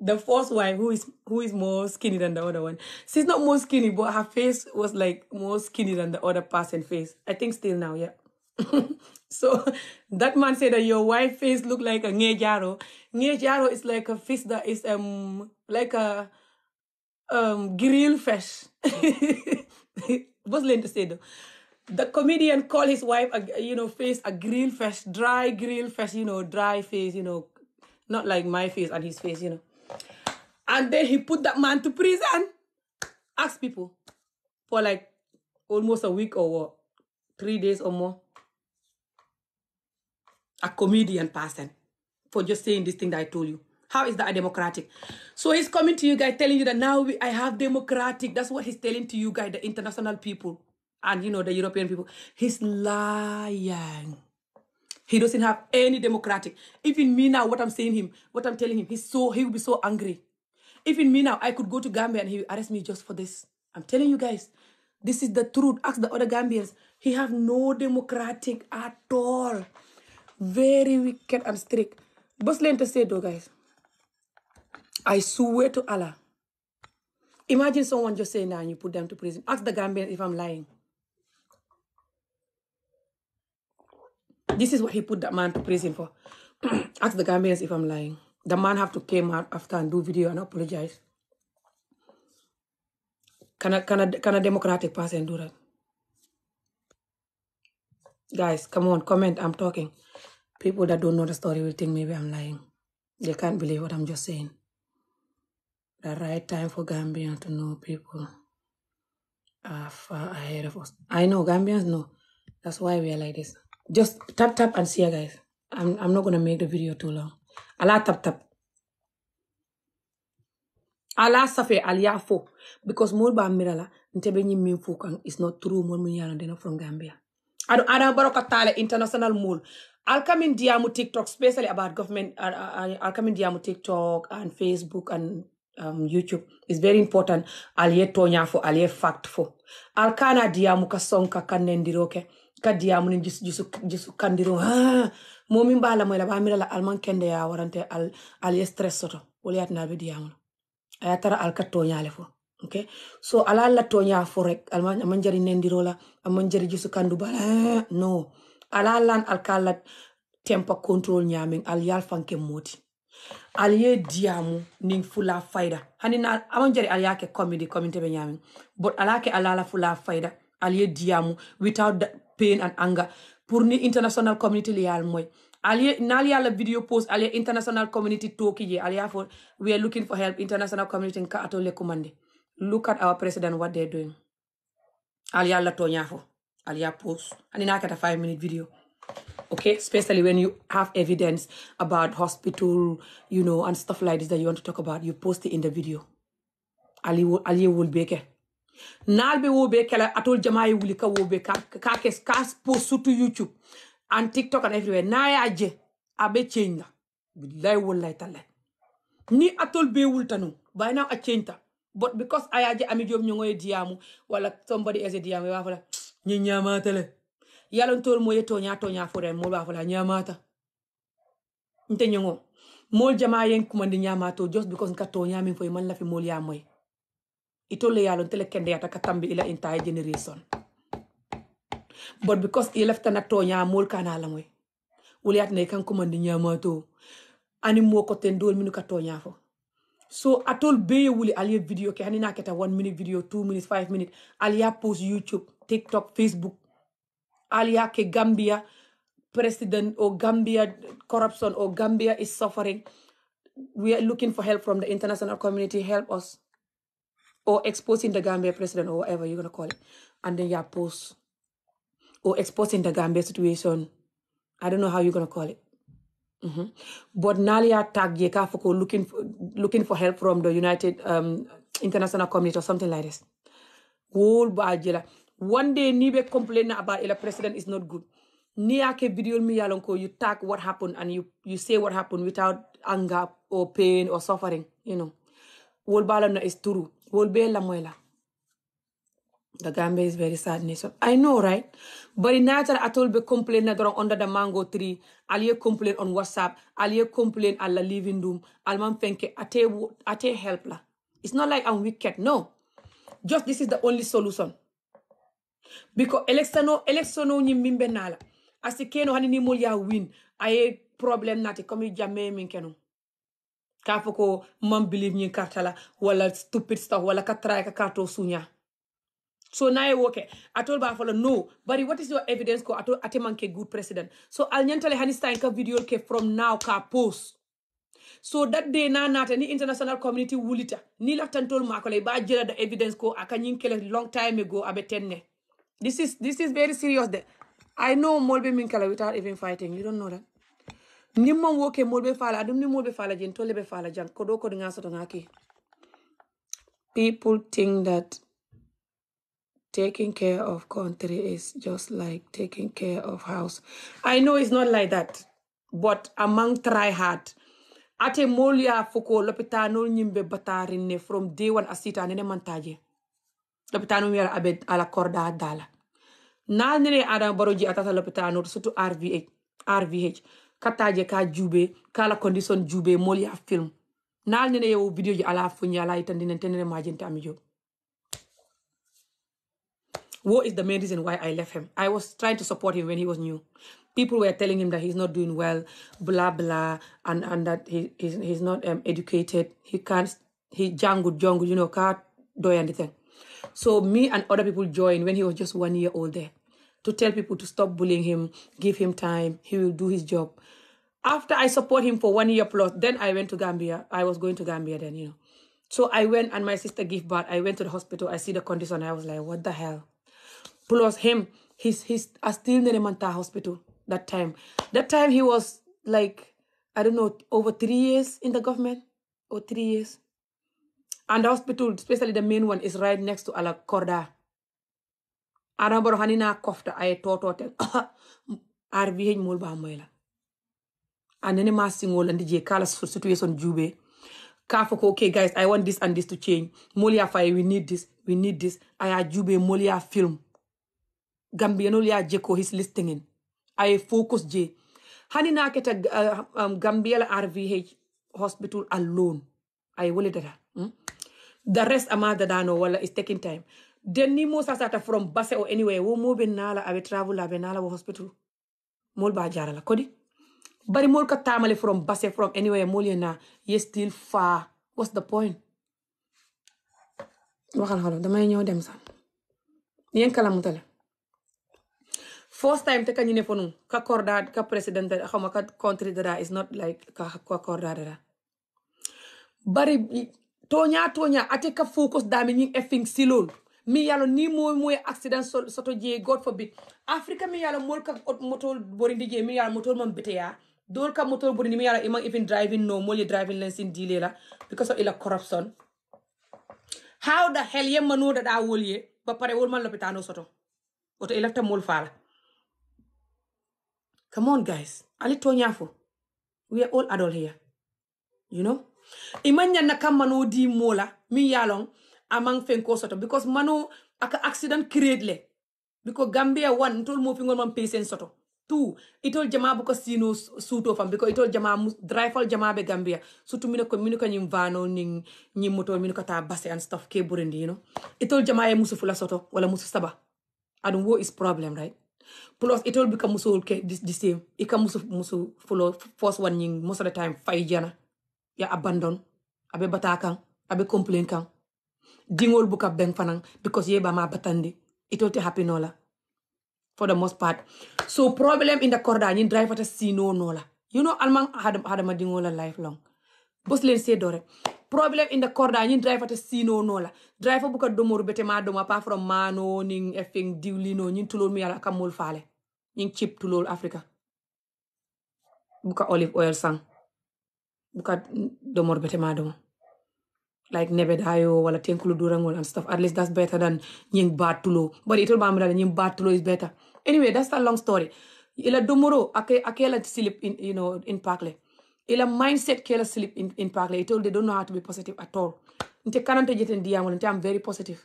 the first wife who is who is more skinny than the other one. She's not more skinny, but her face was like more skinny than the other person face. I think still now, yeah. *laughs* so that man said that your wife face look like a ngejaro. Ngejaro is like a fish that is um like a um grill fish. *laughs* What's to say though? The comedian called his wife a you know face a grill fish, dry grill fish, you know, dry face, you know, not like my face and his face, you know. And then he put that man to prison. Ask people for like almost a week or what, three days or more. A comedian person for just saying this thing that I told you. How is that democratic? So he's coming to you guys telling you that now we, I have democratic. That's what he's telling to you guys, the international people and you know the European people. He's lying. He doesn't have any democratic. Even me now, what I'm saying him, what I'm telling him, he's so he will be so angry. Even me now, I could go to Gambia and he arrest me just for this. I'm telling you guys, this is the truth. Ask the other Gambians. He have no democratic at all. Very wicked and strict. Bus leen te seddoo guys. I swear to Allah. Imagine someone just saying that and you put them to prison. Ask the Gambians if I'm lying. This is what he put that man to prison for. *clears throat* Ask the Gambians if I'm lying. The man have to came out after and do video and apologize. Can a, can a, can a democratic person do that? Guys, come on, comment. I'm talking. People that don't know the story will think maybe I'm lying. They can't believe what I'm just saying. The right time for Gambians to know people are far ahead of us. I know Gambians know. That's why we are like this. Just tap tap and see guys. I'm I'm not gonna make the video too long. Ala tap tap. Ala safe alia fo because more ba mirala ntebe nyi kan is not true mon mun yana dena from Gambia. Ado ada baroka tale international mall. I'll come in diamu TikTok, especially about government. Uh, I'll come in diamu TikTok and Facebook and um, YouTube. It's very important. Alie tonya fo, alie fact fo. Al kana diamu ka sonka kanendiroke. Ka diamu ni jisu, jisu, jisu kandiro. Ah, momi mbala mo la ba mira la alman kende ya warante al alie stress soto. Wole yat na be diamu. Ayatara al ka tonya le fo. Okay. So ala la tonya fo rek alman aman jari nendiro la aman jari jisu kandu bala. No. Ala lan al kala temper control nyamin al yal fanke moti. al ye diyamu nin fula fayda hani na aman jari al yake comedy community be nyamin but al yake alala fula fayda al ye diyamu without pain and anger pour ni international community li yal moy. Al ye nal yalla video post al ye international community talki je al for we are looking for help international community ka atole commande. Look at our president what they're doing. Al yalla to nyafo al ya post. Na kata 5 minute video. Okay especially when you have evidence about hospital you know and stuff like this that you want to talk about you post it in the video. Ali wo ali nal be nalɓe woɓe kala atol jama e wuli ka woɓe ka kes ka post surtout youtube. An tiktok an everywhere naya je aɓe ceñla billahi wallahi tallay ni atol be wulta no by now a ceñta but because ayaje ami jom ñogoye diyamu walla somebody ese diyamu e wafala e ñe ñamatale yalantol mo ye toña toña foren mol wafala ñamata nte ñogo mol jama yen kumandi ñamato just because nka toñamin foye man lafi mol yamoye itole yalon tele kende yata katambi ila entire generation. But because i lefta na tonya mol kana la moy wuli yat ne kan kumandi nyamato ani mo ko ten dol minu ka tonya fo. So atol be wuli aliye video ke hani na keta 1 minute video 2 minutes 5 minutes aliya post youtube tiktok facebook. Aliya ke gambia president or gambia corruption or gambia is suffering. We are looking for help from the international community help us or exposing the gambia president or whatever you're gonna call it and then you post or exposing the gambia situation i don't know how you're gonna call it Mhm. But Nalia tag ye ka foko looking for, looking for help from the United um, International Community or something like this. Whole bajela. One day nibe complain about the president is not good. ni yake video mi yalon ko you tag what happened and you you say what happened without anger or pain or suffering you know wol balon na is true wol be la moy The Gambia is very sad nation. I know, right? But in Nigeria, I told be complain dorong under the mango tree. Aliye complain on WhatsApp. Aliye complain at the living room. Alman fenke ate ate help la. It's not like I'm wicked. No. Just this is the only solution. Because election no election no nyi mimbe nala. Asi keno hani ni mol win. Aye problem nati komi jamme min keno. Ka fo ko man believe nyi kartala wala stupid stuff wala ka try ka sunya. So now I work. I told Bafalo no. But what is your evidence ko ato ate manke good president. So al nyantale hani ka video ke from now ka post. So that day na nata ni international community wulita. Ni laftantol makole ba jela the evidence ko aka nyinkele long time ago abe tenne. This is this is very serious. De. I know molbe minkala without even fighting. You don't know that. Woke ni jen jan ngaki. People think that taking care of country is just like taking care of house. I know it's not like that, but among try hard. Ate molia fuko lopitano nyimbe batarinne from day one asita nene mantaje. Lopitano mi ala abe ala korda dala. Na nene ada baroji atata lopitano surtout RVH RVH kataje ka kala condition film. Na nene video ji ala is the main reason why I left him. I was trying to support him when he was new. People were telling him that he's not doing well, blah blah, and and that he he's, he's not um, educated. He can't. He jungle jungle, you know, can't do anything. So me and other people joined when he was just one year old there to tell people to stop bullying him, give him time. He will do his job. After I support him for one year plus, then I went to Gambia. I was going to Gambia then, you know. So I went and my sister gave birth. I went to the hospital. I see the condition. I was like, what the hell? Plus him, he's he's still in a mental hospital that time. That time he was like, I don't know, over three years in the government or three years. And the hospital, especially the main one, is right next to Ala Korda. Aramboro hanina kofta ay tototen *coughs* RVH mulba moyla. anene ma singol and je kala situation jube. Ka fo ko okay guys i want this and this to change. Molia fay we need this we need this. Aya jube molia film. Gambia no ya je ko his listing in. Ay focus je. Hani na keta uh, um, gambia rvh hospital alone. Ay wole data hmm? the rest ama dadano wala is taking time then ni mo sasata from base or anywhere wo be nala abe travel abe nala wo hospital. Mol ba jarala kodi? Bari mol ka tamale from base from anywhere mol yena ye still far what's the point? Waxal xalo damay ñëw dem sax. Yen kala mutale first time te kanyine fonu ka korda ka president xawma ka country dada is not like ka ka korda dada bari tonya tonya ate ka focus dami effing mi yalo ni moy moy accident so, soto je god forbid. Africa mi yalo mol ka ot motol borindi je mi yalo motol man beteya dol ka motol borindi mi yalo imang even driving no mol driving license dile la because of ila corruption. How the hell ye manu da da wol ye? Ba pare wol man lopitano soto. Oto ilafta mol fala come on guys. Ali tonya fo. We are all adult here. You know? Imanya na mano di mola mi yalong amang fenko soto. Because mano aka accident create because gambia one ntol mo fi ngol man patient soto. Two itol jama bu ko sino suto fam because itol jama driver jama be gambia. Surtout mino ko mino ko vano ning nyim moto mino ko ta basse and stuff ke burundi you know. Itol jama e soto wala musu saba. Adum wo is problem right? Plus itol bika musu ke the, the same ika musu musu fulo first one nying most of the time fay jana. Ya abandon abe bata kan abe complain kan dingol buka beng fanang because ye ba ma batandi. Itoote happy nola for the most part. So problem in the korda nyin driver ta sino nola you know alman domor bete ma doma apart from mano ning effing diwlino nyin tulol mi yala kamol fale nyin chip tulol africa buka olive oil sang. Buka domor bete ma doma. Like nebedayo oh, wala tenkulu durangol and stuff. At least that's better than nying bad tulo but itol bamrada nying bad tulo is better. Anyway that's a long story. Ila domoro ake akela sleep in you know in parkle. Ila mindset kela sleep in, in parkle. It they don't know how to be positive at all. Nte kanante jeten diyamol nte am very positive.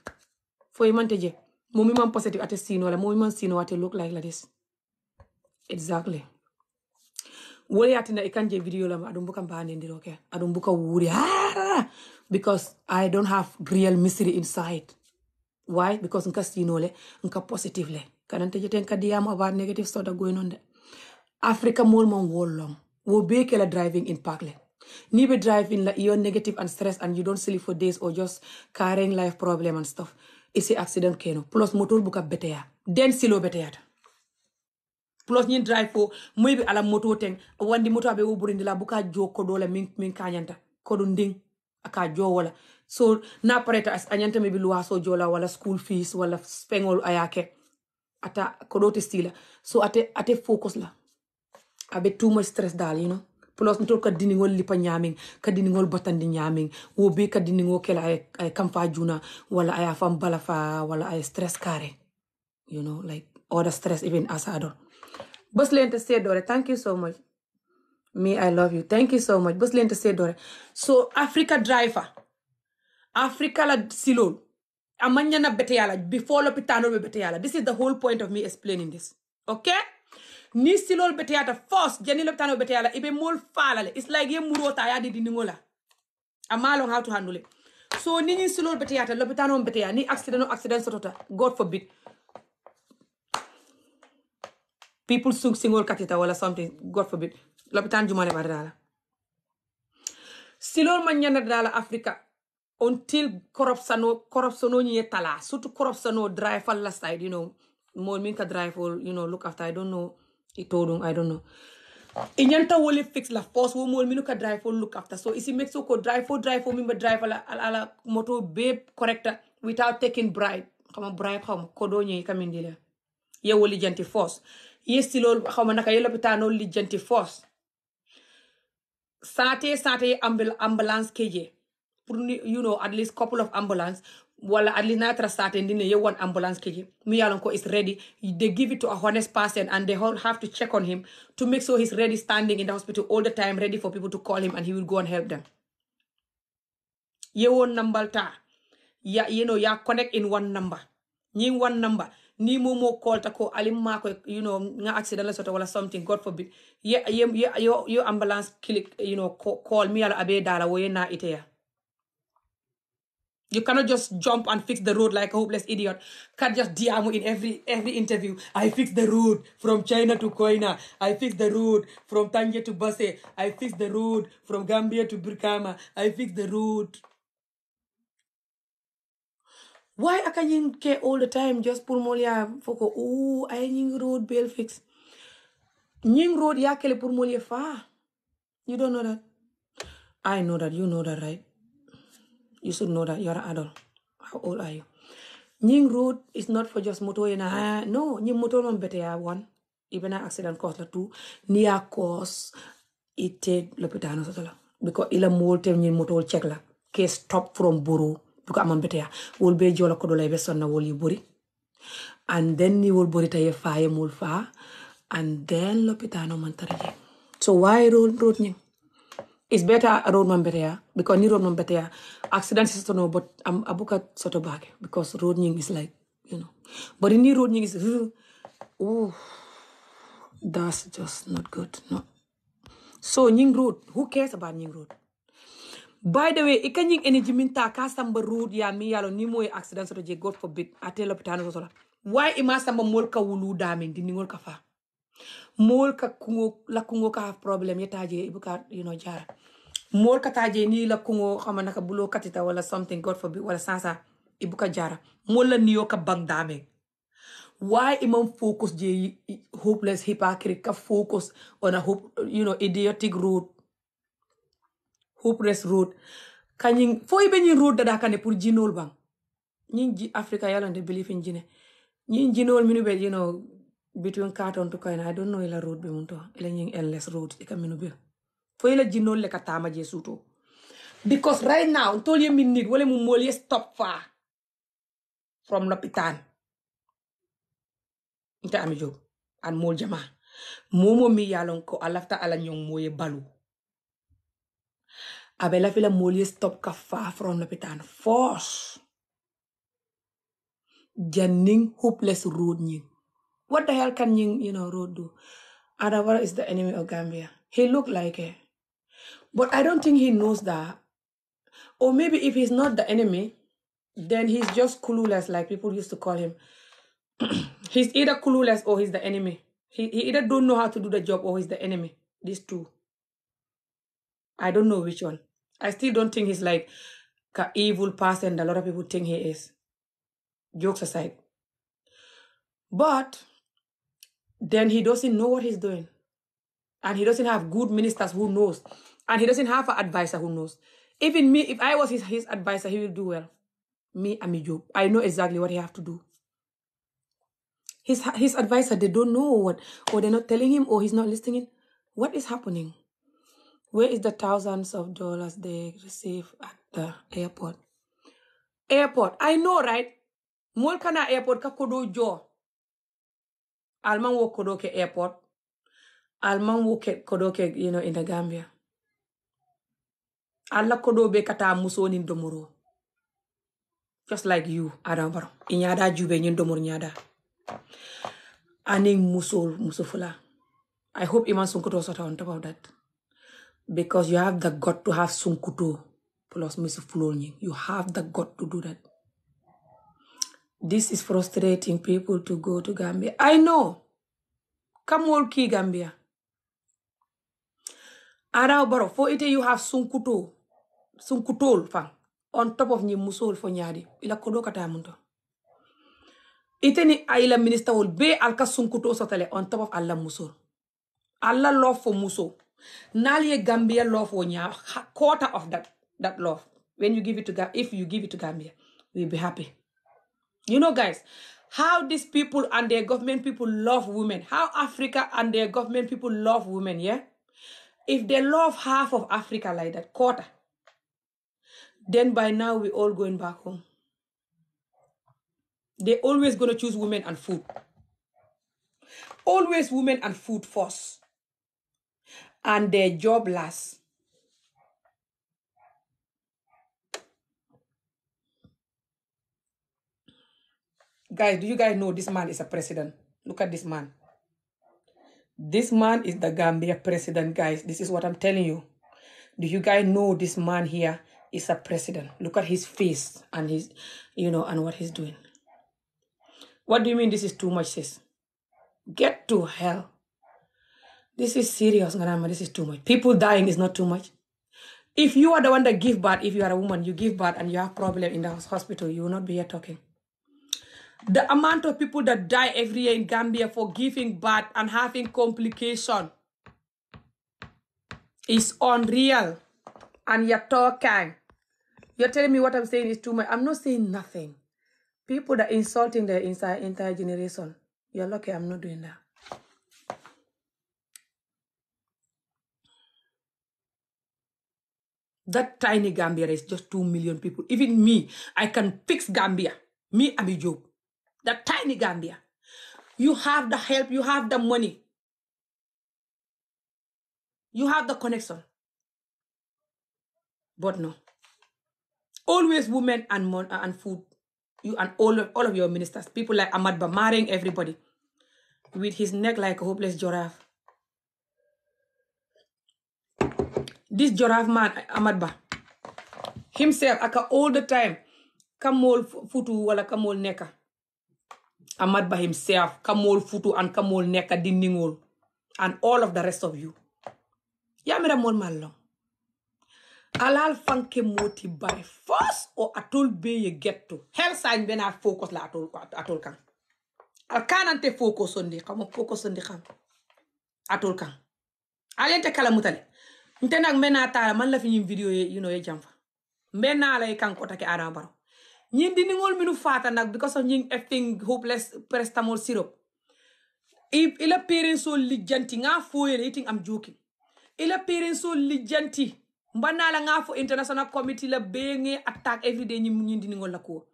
For imante je momi man positive ate sino la momi man sino ate look like like this. Exactly wole yatina e kanje video lam aɗum buka mbanendiro ke aɗum buka wuuri ah! because i don't have real misery inside. Why? Because nka sinole nka positive le. Kanante jeten kadi yam about negative that going on de africa mol mon wollong wo be kela driving in park le. Ni be driving la you're negative and stress and you don't sleep for days or just carrying life problem and stuff. Isi accident keno. Plus motor buka beteya. Den silo beteyata plus ñin drive fo moy be ala moto ten wandi moto abe wo burindi buka jo ko dole min min kanyanta ko dum ding aka jo wala. So na pareta as anyanta mi bi luwaso jola wala school fees wala spengol ayake ata ko do stila. So ate ate focus la. Abe too much stress dal you know. Plus ntol ka diningol lipa ñaming ka diningol botandi ñaming wo be ka diningol kela ay, ay kamfa juna wala ay afam bala wala ay stress kare you know like other stress even as bës leen te thank you so much. Me I love you. Thank you so much. Bës leen te seddoore so Africa driver Africa la silol amanyana bete yala. Before lopitano be bete yala. This is the whole point of me explaining this. Okay? Ni silol bete yata. First jeni lopitano bete yala. Ibe mol falale it's like ye murota ya di dingola amalong how to handle it. So ni ni silol bete yata. Lopitano bete ya ni accident o accident sotota god forbid people sung singol katita wala something god forbid lopitan jumale bar dala silol man nyana dala africa until corruption corruption no ni tala surtout corruption no drive alla side you know. Mo min ka drive all you know look after i don't know itodung i don't know. I ñanta wole fix la force wo mol minu drive for look after. So isi make so ko drive for drive for mimba drive ala ala moto be correcta without taking bribe. Xama bribe xawma kodo ñi kamindi la. Ye wo lijjanti force ye stilol xawma naka ye lopitano lijjanti force. Sate ye ambul- ambulance keje pour you know at least couple of ambulance wala at least natra sate ndine ye one ambulance keje mi yalon ko is ready. They give it to a honest person and they have to check on him to make sure he's ready standing in the hospital all the time ready for people to call him and he will go and help them. Ye won number ta. Ya you know ya connect in one number. Ñing one number ni momo call ta ko alim ma ko you know nga accident la soto wala something god forbid ye ye yo yo ambulance click you know call, me ala abe dala wo na ite ya you cannot just jump and fix the road like a hopeless idiot. Can't just diamo in every every interview. I fix the road from China to Koina. I fix the road from Tangier to Basse. I fix the road from Gambia to Brikama. I fix the road. Why aka ñing ke all the time just pour molia foko oh ay ñing road bel fix. Ñing road kele pour molia fa. You don't know that. I know that. You know that, right? You should know that you're an adult. How old are you? Nying road is not for just motor in a no, nying motor man better ya one. Even an accident cause la two. Ni a cause ite lopitano sotola. Because ila molte nying motor check la. Case stop from buru. Because amam better ya. Wol be jola kodola ibe sonna wol yiburi. And then ni wol buri taye faye mul fa. And then lopitano man taraje. So why road road nying? it's better road man better because ni road man better yeah. accident is no but I'm abuka sort of back because road nying is like you know but in ni road nying is oh that's just not good no so nying road who cares about nying road by the way ika nying energy minta ka samba road ya mi yalo ni moy accident sort je god forbid ate lopitano so why ima samba mol ka wulu damen di ningol ka fa? Mool ka kungo la kungo ka problem ye taje ibuka you know jara. Mool ka taje ni la kungo xama naka katita wala something god forbid wala sansa ibuka jara. Mool la niyo ka bang dame why imam focus je hopeless hypocrite ka focus on a hope you know idiotic road hopeless road. Kanyin fo ibe nyin road dada kane pour jinol bang nyin ji africa yalla de believe in jine. Nyin jinol minu be you know between Carton to Koina, I don't know ila road be munto ila nying endless road ika minu bil fo ila jinol le katama je suto because right now ntol ye min nit wala mu mol ye stop far from lopitan nta ami job. And mol jama momo mi yalon ko a lafta ala ñong moye balu abe lafila moolu ye stop ka faa from lopitaan force. Janning hopeless road ñing what the hell can ñing you know road do? Adawara is the enemy of Gambia? He look like it. But I don't think he knows that. Or maybe if he's not the enemy then he's just clueless like people used to call him. *clears throat* He's either clueless or he's the enemy. He, he either don't know how to do the job or he's the enemy. These two. I don't know which one. I still don't think he's like a evil person a lot of people think he is. Jokes aside. But then he doesn't know what he's doing. And he doesn't have good ministers who knows. And he doesn't have an advisor who knows. Even me, if I was his, his advisor, he will do well. Me, Amie Jobe. I know exactly what he have to do. His his advisor, they don't know what, or they're not telling him, or he's not listening. What is happening? Where is the thousands of dollars they receive at the airport? Airport. I know, right? Mol kana airport ka kodo jo. Alman wo kodo ke airport. Alman wo ke kodo ke, you know, in the Gambia. Alla kodo be kata muso nin domoro. Just like you, Adam Barrow. Inyada jube nyin domor nyada. Aning musol musufula. I hope Iman Sunkuto sort on top of that. Because you have the gut to have sunkuto plus Mr. You have the gut to do that. This is frustrating people to go to Gambia. I know. Come all Gambia. Ara baro for ite you have sunkuto. Sunkutol fang. On top of ni musol fo nyadi. Ila kodo kata munto. Ite ni aila minister will be alka sunkuto sotale on top of Allah musol. Allah love for musol. Nali Gambia love for nya quarter of that that love. When you give it to Ga- if you give it to Gambia, we'll be happy. You know, guys, how these people and their government people love women. How Africa and their government people love women, yeah? If they love half of Africa like that, quarter, then by now we're all going back home. They're always gonna choose women and food. Always women and food first. And their job last. Guys, do you guys know this man is a president? Look at this man. This man is the Gambia president, guys. This is what I'm telling you. Do you guys know this man here is a president? Look at his face and his, you know, and what he's doing. What do you mean this is too much, sis? Get to hell. This is serious, Nganama. This is too much. People dying is not too much. If you are the one that give birth, if you are a woman, you give birth and you have problem in the hospital, you will not be here talking. The amount of people that die every year in Gambia for giving birth and having complication is unreal. And you're talking. You're telling me what I'm saying is too much. I'm not saying nothing. People that insulting the entire generation. You're lucky I'm not doing that. That tiny Gambia is just 2 million people. Even me, I can fix Gambia. Me, Amie Jobe. That tiny Gambia. You have the help, you have the money, you have the connection. But no. Always women and mon- and food. You and all of, all of your ministers. People like Ahmad Ba marrying everybody. With his neck like a hopeless giraffe. This giraffe man, Ahmad Ba, himself, aka all the time, kamol futu wala kamol neka. Ahmad Ba himself, kamol futu and kamol neka dindingol. And all of the rest of you. Yamira mol malong. alal fanke moti by force o atol be ye get to hell sign bena focus la atol atol kan al kanante focus on di xam focus on di xam atol kan alente kala mutale nte nak mena tala man la fi ñim video ye you know ye jamfa mbena lay kan ko take adam baro ñin di ngol minu fata nak because of ñing effing hopeless paracetamol syrup. Ila parents so lijanti nga foyele eating I'm joking. Ila parents so lijanti mbannala nga fo international committee la be nge attack everyday ñi ñindi ngol la ko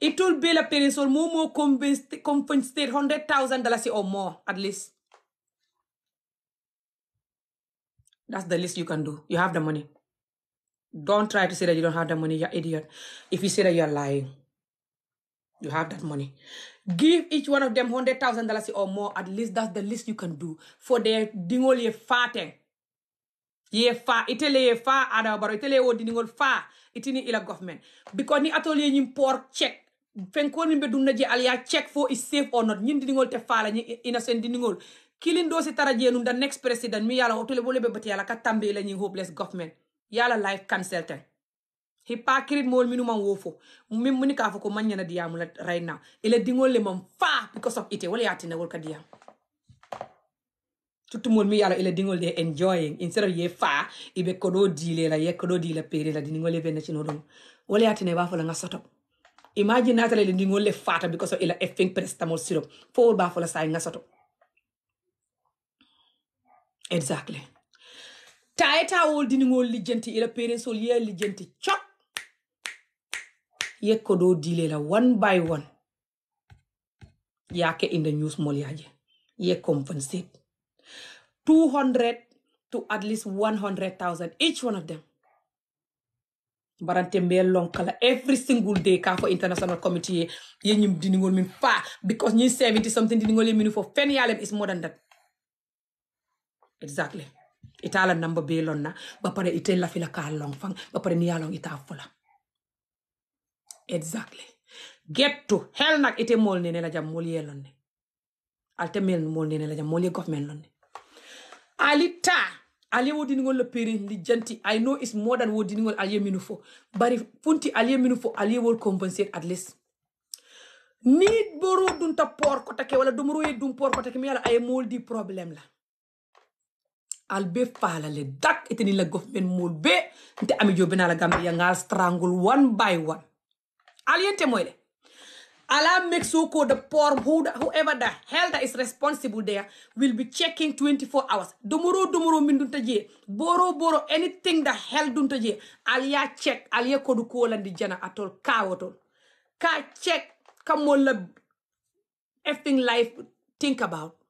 itol be la parents so mo mo compensate 100000 dollars or more at least. That's the least you can do. You have the money. Don't try to say that you don't have the money, you're idiot. If you say that you're lying, you have that money. Give each one of them hundred thousand dollars or more. At least that's the least you can do for their dingol ye fate. Ye fa itele ye fa ada baro itele o dingol fa itini ila government because ni atelier nyim por check fenkol min be dunna je aliya check for is safe or not nyin dingol te fa la nyi innocent dingol kilin do si tara jenum the next president mi yala otole bole be bati yala ka tambe la nyi hopeless government. Yala life hippa kirit mol minu man wofo. Min muni ka ko manyana diyamu la right now. Ila dingol le man fa because of ite wala yatina wol ka diyam tuttumol mi yala ila dingol de enjoying. Instead of ye fa ibe kodo dile la ye kodo dile pere la dingol le benne chino dum wala yatina ba fo la nga sotop le dingol le fata because of ila effing paracetamol syrup fo ba fo la say nga exactly. Tayeta wol dinigol lijjanti ila parents-ol ye lijjanti cok! Yekko ɗo dile la one by one. Yake in the news mol yaje ye compensate 200 to at least 100,000 each one of them. Barante mbe lonkala every single day ka fo international committee ye ye ñim dinigol min fa because ñin 70 something dinigol ye minu fo fen yalem is more than that exactly. Ita la namba be lonna. Ba pare ite la fila ka long fang. Ba pare ni yalong ita fula exactly. Get to hell nak ite mol nene la jam mol ye lonne. Alte mel mol nene la jam mol government lonne. Alita aliye wodinigol le peri li janti. I know is more than wodinigol aliye minu fo. Bari funti aliye minu fo aliye wol compensate at least. Ni boro dunta por ko take wala dumro ye dum por ko take mi yala ay mol di problème la al be fala le dak itini la government mool be nte ami jobe na la gambia ngal strangle one by one. Aliente moyle ala make so ko the whoever the hell that is responsible there will be checking 24 hours. Domoro domoro min dunta je boro boro anything the hell dunta je aliya check aliya kodu kolandi jana atol kawotol ka check kamolla effing life think about.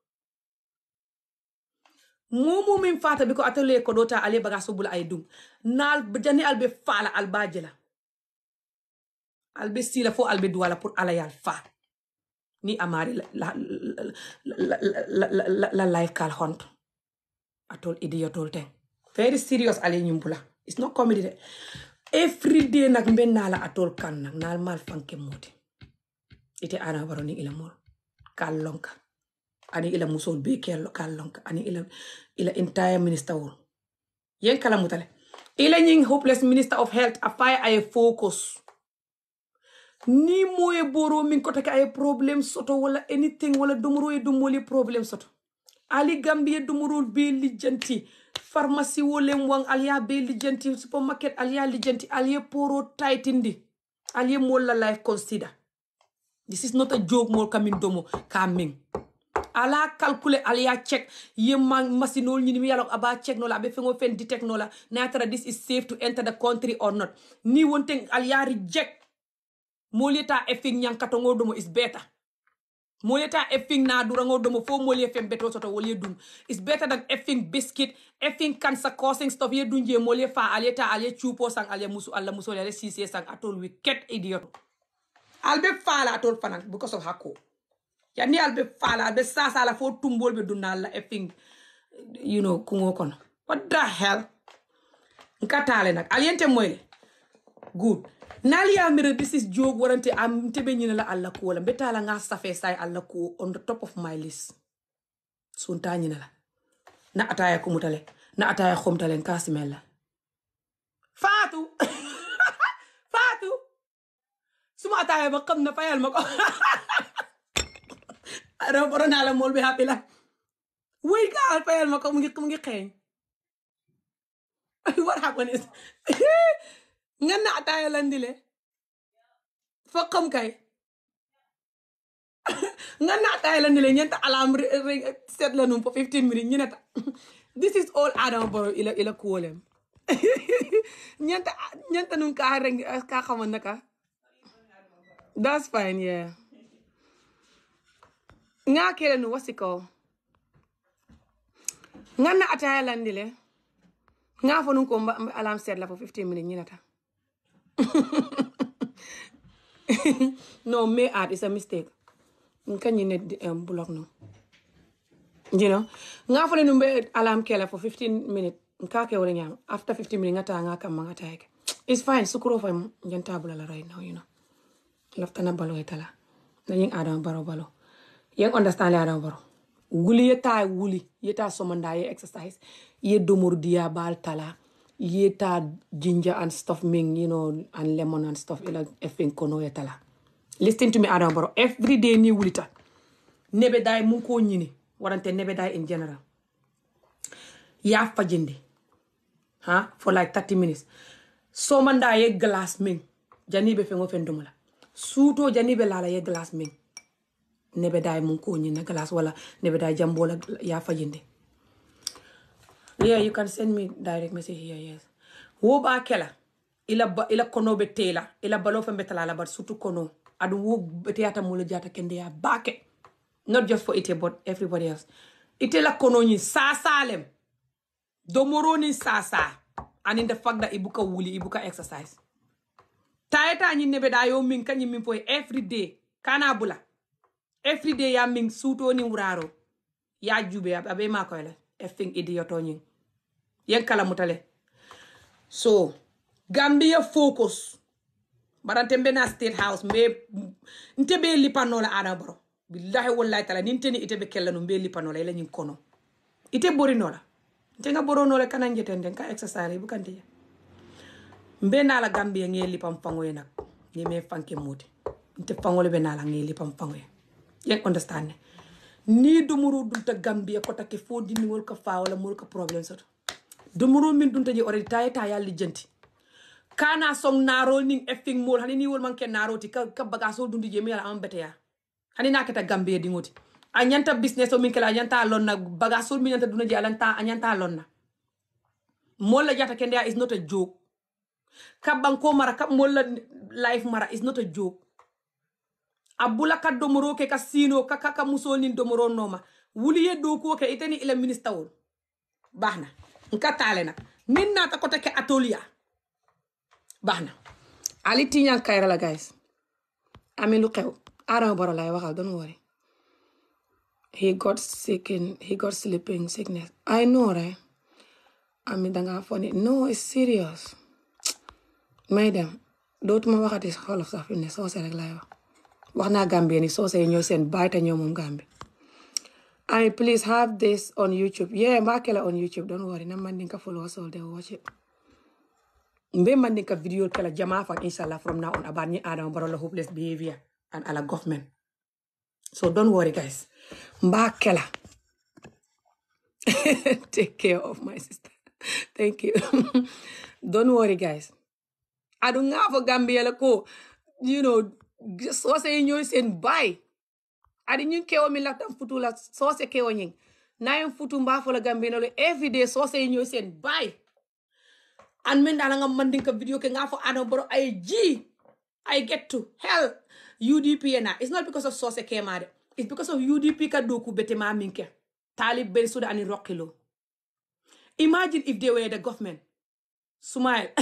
Momo min fata biko atole ko dota ale baga sobula ay dum. Nal jani albe fala albaje la albe sila fo albe duwala pour ala yal fa. Ni amari la la la la la, kal hont. Atol idiotol ten. Very serious ale nyimbula. It's not comedy every day nak mben nala atol kan nak nal mal fanke moti. Ite ana baro ni ila mol. Kal lonka ani ila musol be kello kallonka ani ila ila entire minister wol. Yen kala mutale. Ila nying hopeless minister of health afaya ay focus. Ni moye boro min ko take ay problem soto wala anything wala dumuro e dumoli problem soto. Ali gambie dumuro be lijanti pharmacie wolem wang aliya be lijanti supermarket aliya lijanti aliye poro tightindi aliye molla life consider. This is not a joke mol kamin domo kamin ala calcule alaya check. Yemma masinol ñinimi yalok aba check nola aɓe fego fen detect nola ni wonten alaya reject. Moliyeta e fin ñankatogo is beta moliyeta e fin nadurago fo moliye fen soto woliye dum. Is beta dan e biscuit e cancer causing stuff ye dum je moliye fa aliyeta aliye cuupo sang aliye musu allah musole sang atol wicket idiot. Alɓe faala atol fanan because of hakko yani albe fala albe sasala fo tumbol be dunna la effing you know kungo kono. What the hell? Nkatale nak. Aliente moyle good. Nali ya mire this is joke warante am tebe nyina la alla ko wala betala nga safe say alla ko on the top of list. Sunta nyina la. Na ataya ko mutale na ataya khomtale kasimela faatu *laughs* fatu! Suma ataya ba xam na fayal mako. ara *laughs* boro na la mol be happy la. Wuy gaal fayal ma ko mu ngi mu ngi xeeñ. *laughs* What happened is *laughs* nga na ataaya kay. *laughs* Nga na ataaya lan dile ñenta alam set la num 15 minutes ñinata this is all Adam Barrow ila ila kuolem ñenta ñenta num ka reng ka xamoon naka? That's fine yeah. Nga kele nu wasiko nga na ataya landile nga fo nun ko alarm set la for 15 minutes ñinata *laughs* no may add is a mistake. Nka ñine um, block no you know? Nga fo le numbe alarm kela for 15 minutes. Nka ke wala ñam after 15 minutes nga ta nga kam nga ta ke it's fine sukuro fa njanta bula la right now you know? Laftana balo itala na ñing Adam Barrow balo yang understand le Adam Barrow wuli yeta wuli yeta somanda ye exercise ye domor dia bal tala yeta ginger and stuff ming you know and lemon and stuff ila effing kono ye tala. Listen to me Adam Barrow every day ni wulita nebe day mun ko ñini warante nebe day in general. Ya fajindi ha for like 30 minutes. Somanda ye glass ming janibe fengo fen dumula suto janibe lala ye glass ming nebe day mun ko ñina glass wala nebe day jambola ya fajinde yeah you can ila ba, ila kono be ila balo fe betala la but surtout kono. Adu wo beteyata mula jata kende ya not just for ite but everybody else. Ite la kono domoro ni sasa and in the fact that ibuka wuli ibuka exercise. Tayeta ñi nebe da yo min kañi min foy every day. Kana bula. everyday ya min suutoni wuraro. Ya juube aɓe ma koyle e fin idiyotoñin yen kala mutale. So gambia focus. Mbaɗante mbena state house mbe nte ɓe lippannola adama baro billahi wallahi tala nin teni ite ɓe kellano mbe lippannola ila ñin kono ite borinola ntega boronola kanan jeten nden ka exercise bu kantiya mbe nala gambia nge lipan fangoye nak ni me fanke moti nte fangole ɓe nala nge lipan fangoye yen understand? Ni dumuru dunta gambia ko take fo ka fa wala mol ka problem soto dumuru min dunta je already taye ta yalli jenti kana song narol ning effing mol hani ni wol man ken naroti ka ka bagasol dundi je mi yala am beteya hani na keta gambia dingoti a ñanta business o min kela a ñanta lonna bagasol min ñanta duna je alanta a ñanta lonna molla jata kende is not a joke. Kabbanko mara kab molla life mara is not a joke. A bula ka domoro ke ka sino ka ka ka musol nin domoro noma wuli ye do ko ke iteni ila minister wol baxna nka tale nak nin nata ko take atolia. Baxna ali tiñan kayra la guys. Ami lu xew Adama Barrow lay waxal don't worry. He got sick in he got sleeping sickness. I know right? Ami danga funny no it's serious. May dem dootuma waxati xolof sax fi ne soose rek lay wax wax naa Gambie ni soose yi ñoo seen baay te ñoo moom Gambie I please have this on YouTube. Yeah mbakela on YouTube don't worry. Na mandinka followers all they watch it. Mbe mandinka video kala jama fan inshallah from now on about ni Adama la hopeless behavior and ala government. So don't worry guys. Mbakela *laughs* take care of my sister. Thank you. *laughs* Don't worry guys. Adu ngafo Gambia la ko you know soose yi ñooy seen baay adi ñun kewo mi laftan futu la soose kewo ñing. Nayin futu mbafo la Gambia lo everyday soose yi ñooy seen baay. An min dala nga mandinka video ke ngafo Adama Barrow ay ji I get to hell. UDP na it's not because of soose kemade it's because of UDP ka doku bete ma minke Talib Bensouda ani roqilo imagine if they were the government. Smile *laughs*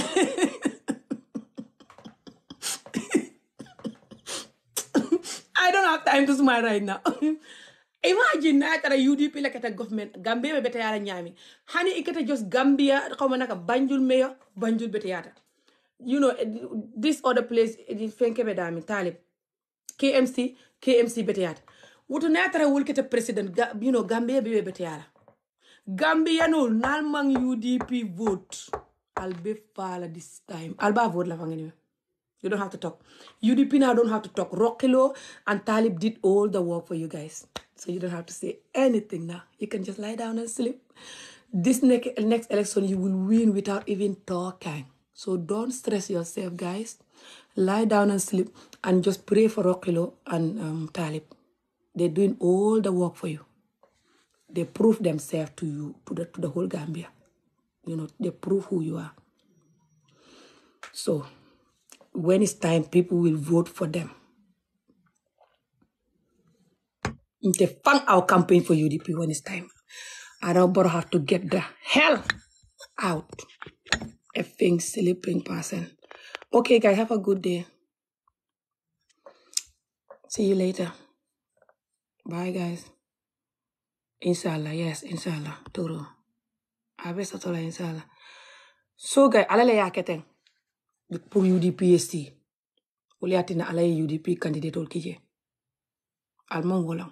I don't have time to smile right now. *laughs* Imagine na tara UDP la kata government Gambia be bete yala nyami. Hani ikata just Gambia kama naka Banjul mayor Banjul bete yata. You know this other place fenke be dami Talib. KMC KMC bete yata. Wutu na tara wul kata president you know Gambia be bete yala. Gambia no nalmang UDP vote. I'll be fala this time. I'll ba vote la fangani. You don't have to talk. UDP now don't have to talk. Rockilo and Talib did all the work for you guys. So you don't have to say anything now. You can just lie down and sleep. This next, next election, you will win without even talking. So don't stress yourself, guys. Lie down and sleep and just pray for Rockilo and um, Talib. They're doing all the work for you. They prove themselves to you, to the, to the whole Gambia. You know, they prove who you are. So when it's time, people will vote for them. They fund our campaign for UDP when it's time. I don't bother have to get the hell out. Effing sleeping person. Okay, guys, have a good day. See you later. Bye, guys. Inshallah, yes, inshallah. Toro. Abe satola inshallah. So, guys, alale ya keteng. Pour UDP ST. Uli atina alaye UDP candidate ol kije. Almong wolang.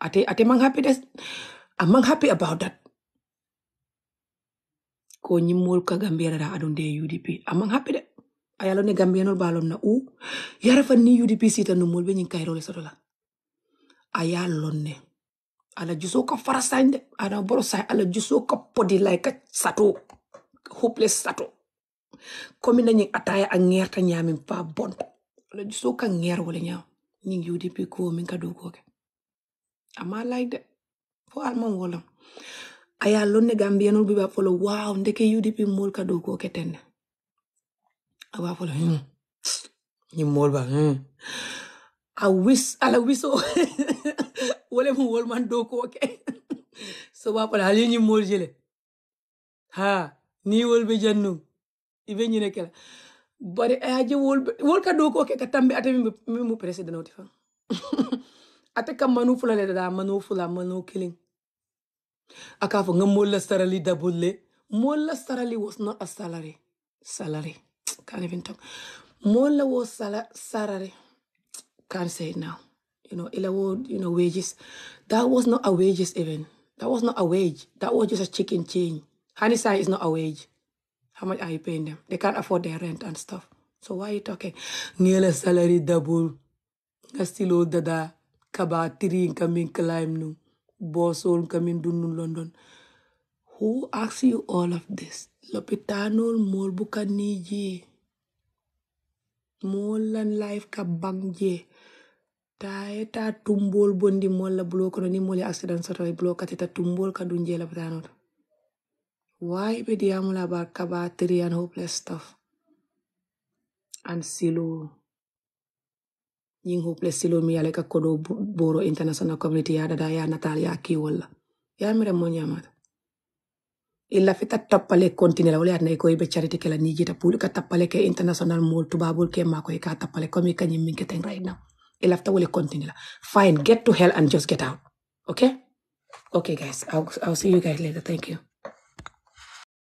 Ate, ate mang happy des. Amang happy about that. Ko nyimol ka Gambia da adon de UDP. Amang happy de. Ayalo ne Gambia nol balom na u. Yara fan ni UDP sita no mol be nyin kairo le sotola. Ayalon ne. Ala juso ka farasain de. Ana boro sai ala juso ka podi like sato. Hopeless sato. Komi na nying ataya a ngerta nyamin pa bon. la juso ka nger wala nyaw. Nying UDP ko min ka du ko ke. Ama like de. Fo alman wolam. aya lonne gambiyanol ɓe ɓa folo wow ndeke UDP mol ka dow ko ketenne awa folo hmm. ñi mol ba hmm. a wis ala wiso wala mu wol man do ko ke so ba folo hali ñi mol jele ha ni wol be jannum ibe ñine kela bari eh, aje wol wol ka dow ko ke ka tambe ate min mo président oti fa. *laughs* Ate kam manu fula le da manu fula manu killing aka fo nga molla sarali dabulle molla sarali was not a salary. Salary. Can't even talk molla was sala salary can't say it now. You know ila wo you know wages. That was not a wages even. That was not a wage. That was just a chicken change Hanisa is not a wage how much are you paying them? They can't afford their rent and stuff. So why are you talking? Ngela salary double nga stilo dada kaba tiri kamin climb nu bosol kamin dunu london. Who asks you all of this? Lopitanol mol bukan nije molan life ka bangje ta eta tumbol bondi molla bulo kono ni moli accident soto e bulo katita tumbol ka dunje lopitanol why be diamula about kaba tiri and hopeless stuff? And silo ñing hopeless silo mi yale ka kodo boro international community ya dada ya natal ya ki wala ya mire mo nyamata illa fita tappale continue la wala yatna ko be charity kala ni jita pour ka tappale ke international mol tubabul ke ma ko ka tappale comme ka nyim min ten right now. Illa fita wala continue la. Fine get to hell and just get out. Okay? Okay guys. I'll, I'll see you guys later. Thank you